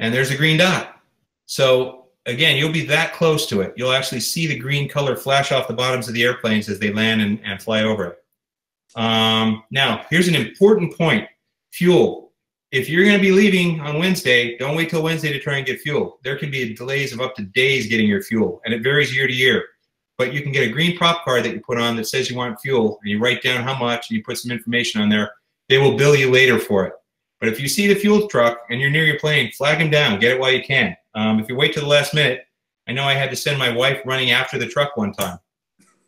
And there's a green dot. So again, you'll be that close to it. You'll actually see the green color flash off the bottoms of the airplanes as they land and, and fly over it. Um, now, here's an important point Fuel. If you're going to be leaving on Wednesday, don't wait till Wednesday to try and get fuel. There can be delays of up to days getting your fuel, and it varies year to year. But you can get a green prop card that you put on that says you want fuel, and you write down how much, and you put some information on there. They will bill you later for it. But if you see the fuel truck and you're near your plane, flag them down. Get it while you can. Um, if you wait to the last minute, I know I had to send my wife running after the truck one time.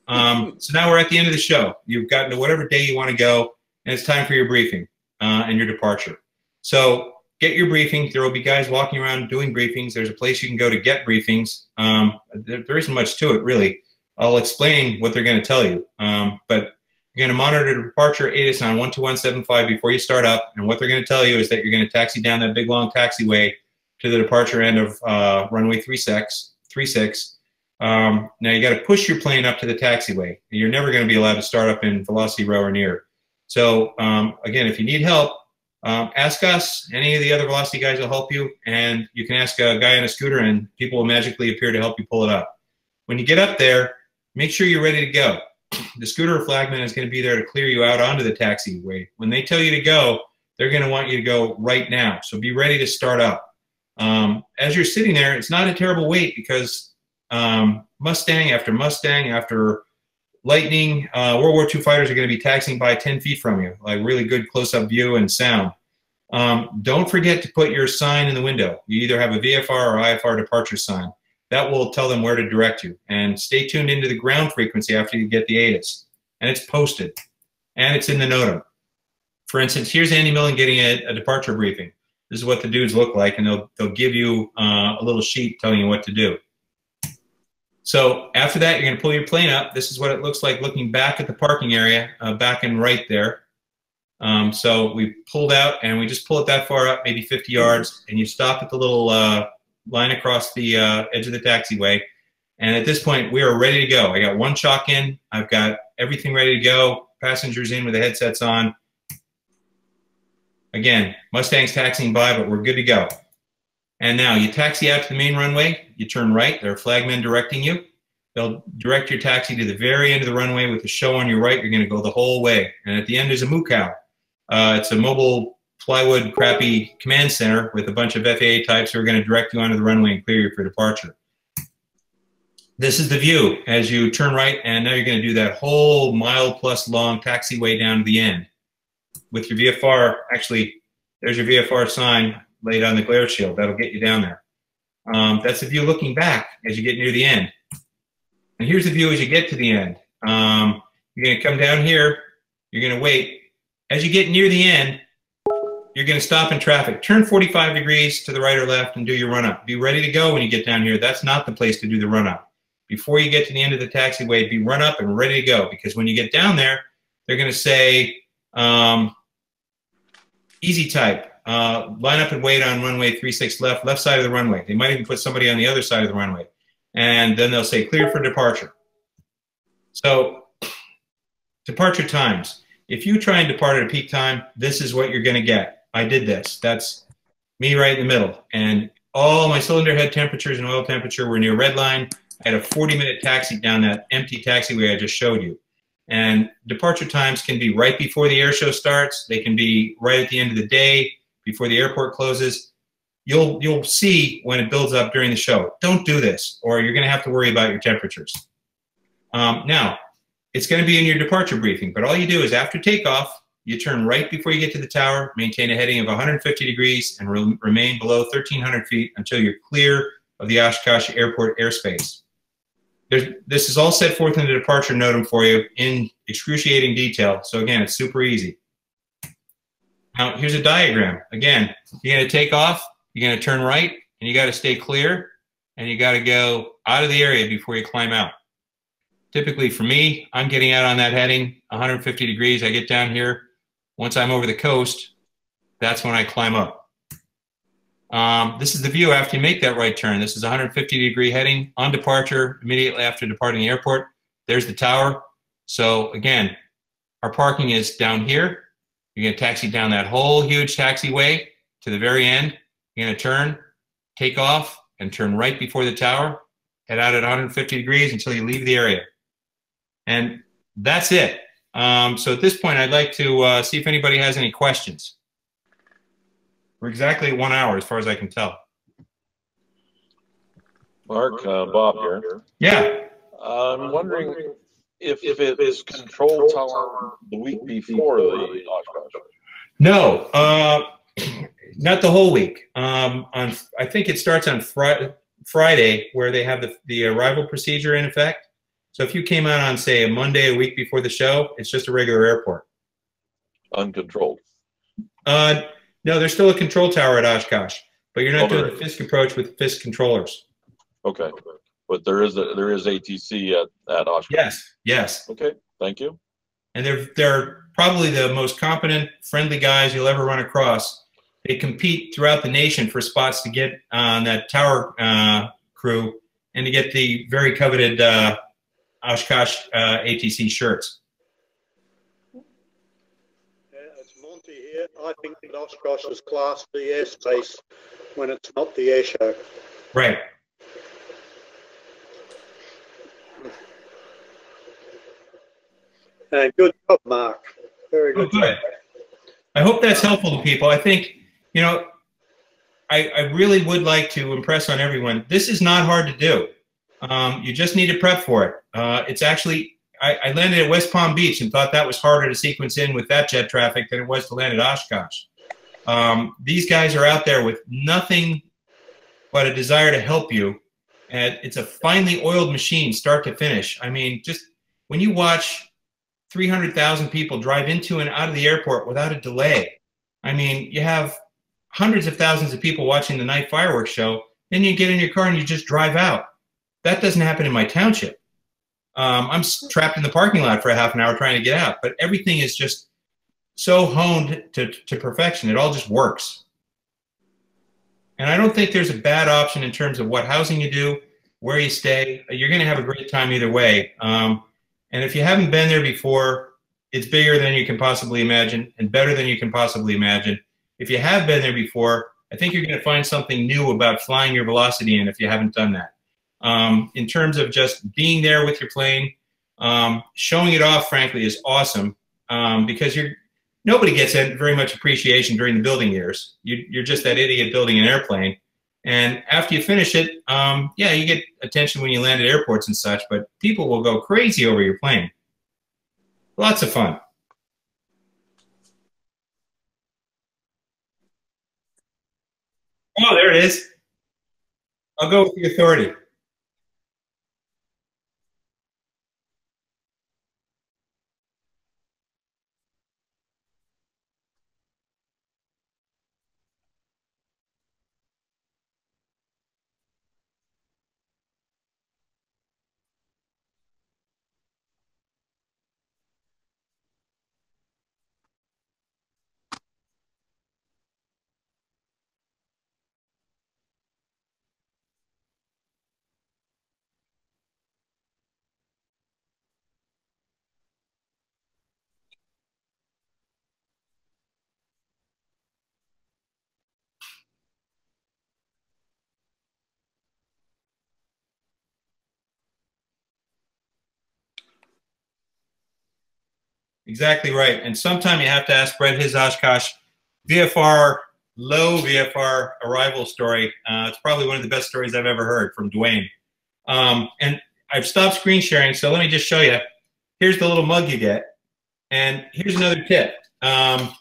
Um, so now we're at the end of the show. You've gotten to whatever day you want to go, and it's time for your briefing uh, and your departure. So get your briefing. There will be guys walking around doing briefings. There's a place you can go to get briefings. Um, there, there isn't much to it, really. I'll explain what they're going to tell you. Um, but you're going to monitor departure ATIS on 12175 before you start up. And what they're going to tell you is that you're going to taxi down that big long taxiway to the departure end of uh, runway 36. 36. Um, now you got to push your plane up to the taxiway. You're never going to be allowed to start up in velocity row or near. So um, again, if you need help, um, ask us. Any of the other velocity guys will help you, and you can ask a guy on a scooter, and people will magically appear to help you pull it up. When you get up there, make sure you're ready to go the scooter flagman is going to be there to clear you out onto the taxiway. When they tell you to go, they're going to want you to go right now. So be ready to start up. Um, as you're sitting there, it's not a terrible wait because um, Mustang after Mustang after Lightning, uh, World War II fighters are going to be taxiing by 10 feet from you, like really good close-up view and sound. Um, don't forget to put your sign in the window. You either have a VFR or IFR departure sign that will tell them where to direct you. And stay tuned into the ground frequency after you get the ATIS. And it's posted. And it's in the NOTAM. For instance, here's Andy Millen getting a, a departure briefing. This is what the dudes look like, and they'll, they'll give you uh, a little sheet telling you what to do. So after that, you're going to pull your plane up. This is what it looks like looking back at the parking area, uh, back and right there. Um, so we pulled out, and we just pull it that far up, maybe 50 yards, and you stop at the little uh, line across the uh, edge of the taxiway. And at this point, we are ready to go. I got one chalk in. I've got everything ready to go. Passengers in with the headsets on. Again, Mustang's taxiing by, but we're good to go. And now you taxi out to the main runway. You turn right. There are flagmen directing you. They'll direct your taxi to the very end of the runway with the show on your right. You're going to go the whole way. And at the end is a MUCAL. Uh, it's a mobile plywood crappy command center with a bunch of FAA types who are going to direct you onto the runway and clear you for departure. This is the view as you turn right, and now you're going to do that whole mile plus long taxiway down to the end. With your VFR, actually, there's your VFR sign laid on the glare shield. That'll get you down there. Um, that's the view looking back as you get near the end. And here's the view as you get to the end. Um, you're going to come down here. You're going to wait. As you get near the end, you're going to stop in traffic. Turn 45 degrees to the right or left and do your run up. Be ready to go when you get down here. That's not the place to do the run up. Before you get to the end of the taxiway, be run up and ready to go because when you get down there, they're going to say um, easy type. Uh, line up and wait on runway 36 left, left side of the runway. They might even put somebody on the other side of the runway. And then they'll say clear for departure. So departure times. If you try and depart at a peak time, this is what you're going to get. I did this. That's me right in the middle. And all my cylinder head temperatures and oil temperature were near red line. I had a 40 minute taxi down that empty taxiway I just showed you. And departure times can be right before the air show starts. They can be right at the end of the day before the airport closes. You'll you'll see when it builds up during the show. Don't do this, or you're going to have to worry about your temperatures. Um, now, it's going to be in your departure briefing, but all you do is after takeoff, you turn right before you get to the tower, maintain a heading of 150 degrees, and re remain below 1,300 feet until you're clear of the Oshkosh Airport airspace. There's, this is all set forth in the departure NOTAM for you in excruciating detail. So again, it's super easy. Now, here's a diagram. Again, you're going to take off, you're going to turn right, and you got to stay clear, and you got to go out of the area before you climb out. Typically for me, I'm getting out on that heading, 150 degrees. I get down here, once I'm over the coast, that's when I climb up. Um, this is the view after you make that right turn. This is 150 degree heading on departure, immediately after departing the airport. There's the tower. So again, our parking is down here. You're going to taxi down that whole huge taxiway to the very end. You're going to turn, take off, and turn right before the tower. Head out at 150 degrees until you leave the area. And that's it. Um, so at this point, I'd like to uh, see if anybody has any questions. We're exactly one hour, as far as I can tell. Mark, uh, Bob here. Yeah. I'm wondering if, if it is control tower the week before the Oshkosh. No. Uh, not the whole week. Um, on I think it starts on Friday, Friday where they have the the arrival procedure in effect. So if you came out on say a Monday a week before the show, it's just a regular airport. Uncontrolled. Uh, no, there's still a control tower at Oshkosh, but you're not Oh, doing the Fisk approach with Fisk controllers. Okay, but there is a, there is ATC at at Oshkosh. Yes, yes, Okay, thank you. and they're they're probably the most competent, friendly guys you'll ever run across. They compete throughout the nation for spots to get on that tower uh, crew and to get the very coveted uh, Oshkosh uh, ATC shirts. Yeah, it's Monty here. I think that Oshkosh is Class B airspace when it's not the air show. Right. And good job, Mark. Very Oh, good. job. good. I hope that's helpful to people. I think, you know, I, I really would like to impress on everyone. This is not hard to do. Um, you just need to prep for it. Uh, it's actually, I, I landed at West Palm Beach and thought that was harder to sequence in with that jet traffic than it was to land at Oshkosh. Um, these guys are out there with nothing but a desire to help you. And it's a finely oiled machine, start to finish. I mean, just when you watch 300,000 people drive into and out of the airport without a delay. I mean, you have hundreds of thousands of people watching the night fireworks show. Then you get in your car and you just drive out. That doesn't happen in my township. Um, I'm trapped in the parking lot for a half an hour trying to get out, but everything is just so honed to, to perfection. It all just works. And I don't think there's a bad option in terms of what housing you do, where you stay. You're going to have a great time either way. Um, and if you haven't been there before, it's bigger than you can possibly imagine and better than you can possibly imagine. If you have been there before, I think you're going to find something new about flying your velocity in if you haven't done that. Um, in terms of just being there with your plane, um, showing it off, frankly, is awesome um, because you're nobody gets very much appreciation during the building years. You, you're just that idiot building an airplane. And after you finish it, um, yeah, you get attention when you land at airports and such, but people will go crazy over your plane. Lots of fun. Oh, there it is. I'll go with the authority. Exactly right. And sometime you have to ask Brett his Oshkosh VFR, low VFR arrival story. Uh, it's probably one of the best stories I've ever heard from Duane. Um, and I've stopped screen sharing, so let me just show you. Here's the little mug you get. And here's another tip. Um,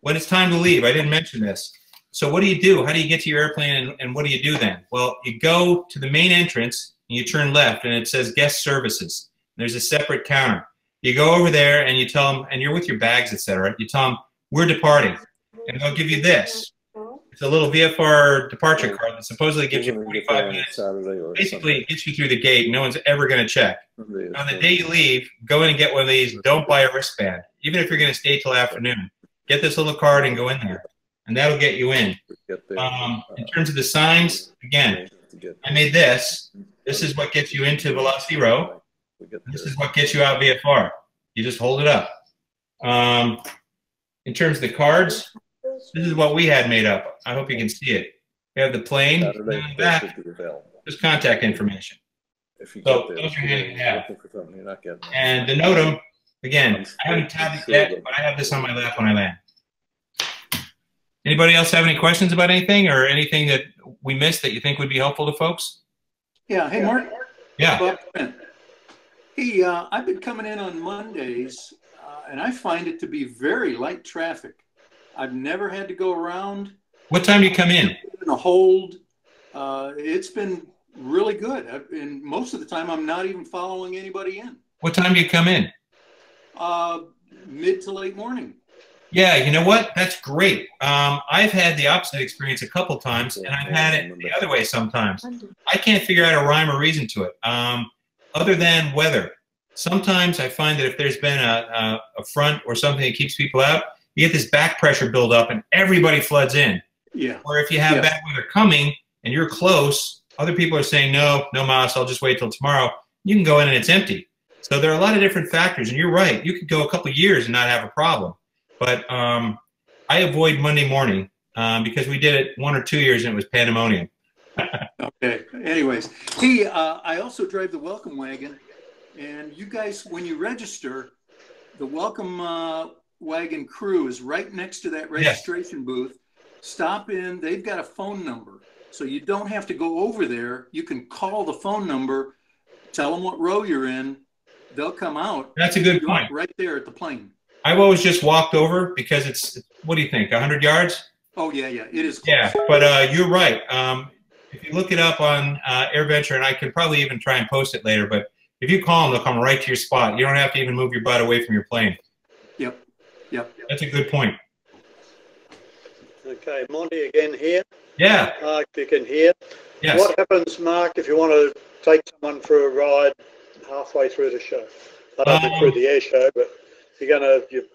when it's time to leave, I didn't mention this. So what do you do? How do you get to your airplane and, and what do you do then? Well, you go to the main entrance and you turn left and it says guest services. There's a separate counter. You go over there and you tell them, and you're with your bags, etc. You tell them we're departing, and they'll give you this. It's a little VFR departure card that supposedly gives you 45 minutes. Basically, it gets you through the gate. No one's ever going to check. On the day you leave, go in and get one of these. Don't buy a wristband, even if you're going to stay till afternoon. Get this little card and go in there, and that'll get you in. Um, in terms of the signs, again, I made this. This is what gets you into Velocity Row. We get This is what gets you out VFR. You just hold it up. Um, in terms of the cards, this is what we had made up. I hope you can see it. We have the plane, Saturday, on the they back, should be available. just contact information. If you So, get there, those are handy to you're have. looking for something you're not getting. And the NOTAM, again, I haven't tabbed it yet, but I have this on my lap when I land. Anybody else have any questions about anything or anything that we missed that you think would be helpful to folks? Yeah, hey, Mark. Yeah. Hey, uh, I've been coming in on Mondays, uh, and I find it to be very light traffic. I've never had to go around What time do you come in? in a hold. Uh, it's been really good. I've- And most of the time, I'm not even following anybody in. What time do you come in? Uh, mid to late morning. Yeah, you know what? That's great. Um, I've had the opposite experience a couple times, and I've had it the other way sometimes. I can't figure out a rhyme or reason to it, um, other than weather. Sometimes I find that if there's been a, a, a front or something that keeps people out, you get this back pressure build up, and everybody floods in. Yeah. Or if you have Yeah. bad weather coming and you're close, other people are saying, no, no mas, I'll just wait till tomorrow. You can go in and it's empty. So there are a lot of different factors, and you're right. You could go a couple years and not have a problem. But um, I avoid Monday morning um, because we did it one or two years and it was pandemonium. Okay. Anyways, hey, uh, I also drive the welcome wagon, and you guys, when you register, the welcome uh, wagon crew is right next to that registration booth. Stop in. They've got a phone number, so you don't have to go over there. You can call the phone number, tell them what row you're in. They'll come out. That's a good point. Right there at the plane. I've always just walked over because it's, what do you think, 100 yards? Oh yeah, yeah, it is. Yeah, but uh, you're right. Um, you look it up on uh, AirVenture, and I could probably even try and post it later, but if you call them, they'll come right to your spot. You don't have to even move your butt away from your plane. Yep. Yep. That's a good point. Okay, Monty again here. Yeah, Mark, you can hear. yes. What happens, Mark, if you want to take someone for a ride halfway through the show? I don't think Um, through the air show, but you're gonna you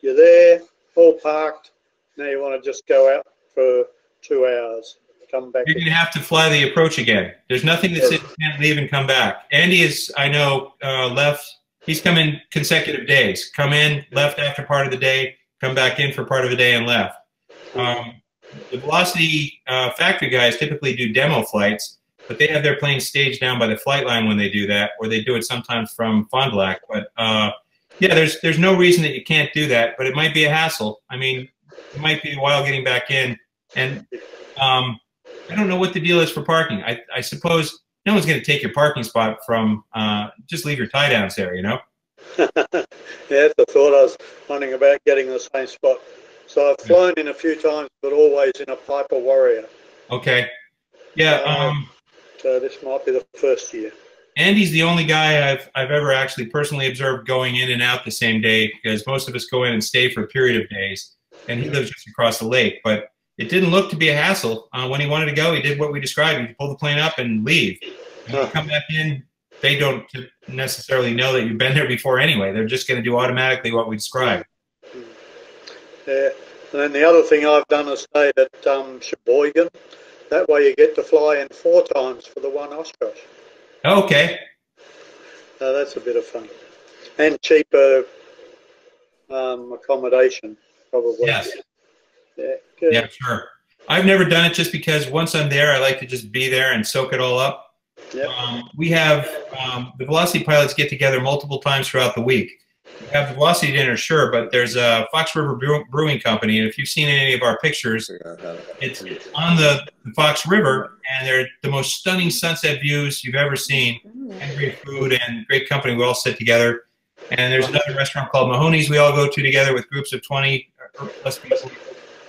you're there, all parked. Now you want to just go out for two hours, come back. You're going to have to fly the approach again. There's nothing that says you can't leave and come back. Andy is, I know, uh, left. He's come in consecutive days. Come in, left after part of the day, come back in for part of the day, and left. Um, the Velocity uh, factory guys typically do demo flights, but they have their planes staged down by the flight line when they do that, or they do it sometimes from Fond du Lac. But uh, yeah, there's there's no reason that you can't do that, but it might be a hassle. I mean, it might be a while getting back in, and um, I don't know what the deal is for parking. I, I suppose no one's going to take your parking spot from uh, just leave your tie downs there, you know? yeah, that's the thought. I was wondering about getting the same spot. So I've flown in a few times, but always in a Piper Warrior. Okay. Yeah. Um, So this might be the first year. Andy's the only guy I've I've ever actually personally observed going in and out the same day because most of us go in and stay for a period of days, and he lives just across the lake. But it didn't look to be a hassle. Uh, when he wanted to go, he did what we described. He pulled the plane up and leave. When come back in, they don't necessarily know that you've been there before anyway. They're just going to do automatically what we described. Yeah. And then the other thing I've done is stayed at um, Sheboygan. That way you get to fly in four times for the one Oshkosh. Okay. Uh, that's a bit of fun. And cheaper um, accommodation, probably. Yes. Yeah, good. Yeah, sure. I've never done it just because once I'm there, I like to just be there and soak it all up. Yep. Um, we have um, the Velocity pilots get together multiple times throughout the week. We have the Velocity dinner, sure, but there's a Fox River Brewing Company, and if you've seen any of our pictures, Figure out how to- it's on the, the Fox River, and they're the most stunning sunset views you've ever seen. And great food and great company. We all sit together. And there's another restaurant called Mahoney's we all go to together with groups of 20 or plus people.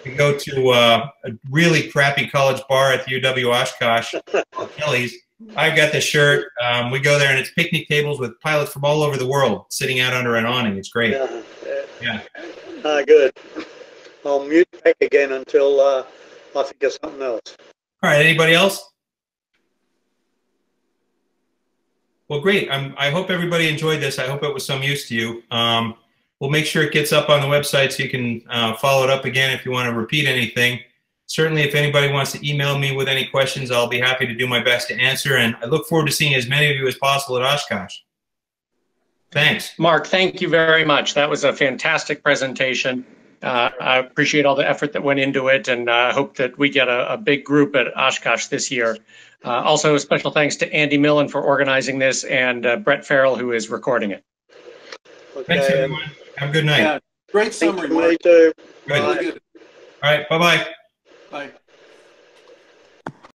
We go to uh, a really crappy college bar at the UW Oshkosh, Kelly's. I've got the shirt. Um, we go there, and it's picnic tables with pilots from all over the world sitting out under an awning. It's great. Yeah. yeah. Ah, good. I'll mute back again until uh, I think of something else. All right. Anybody else? Well, great. I'm, I hope everybody enjoyed this. I hope it was some use to you. Um, we'll make sure it gets up on the website so you can uh, follow it up again if you want to repeat anything. Certainly, if anybody wants to email me with any questions, I'll be happy to do my best to answer. And I look forward to seeing as many of you as possible at Oshkosh. Thanks. Mark, thank you very much. That was a fantastic presentation. Uh, I appreciate all the effort that went into it and I hope that we get a, a big group at Oshkosh this year. Uh, also, a special thanks to Andy Millen for organizing this and uh, Brett Farrell, who is recording it. Thanks, everyone. Have a good night. Yeah, great Thank summary, you, Mark. too. Good. All Really Bye bye. Bye.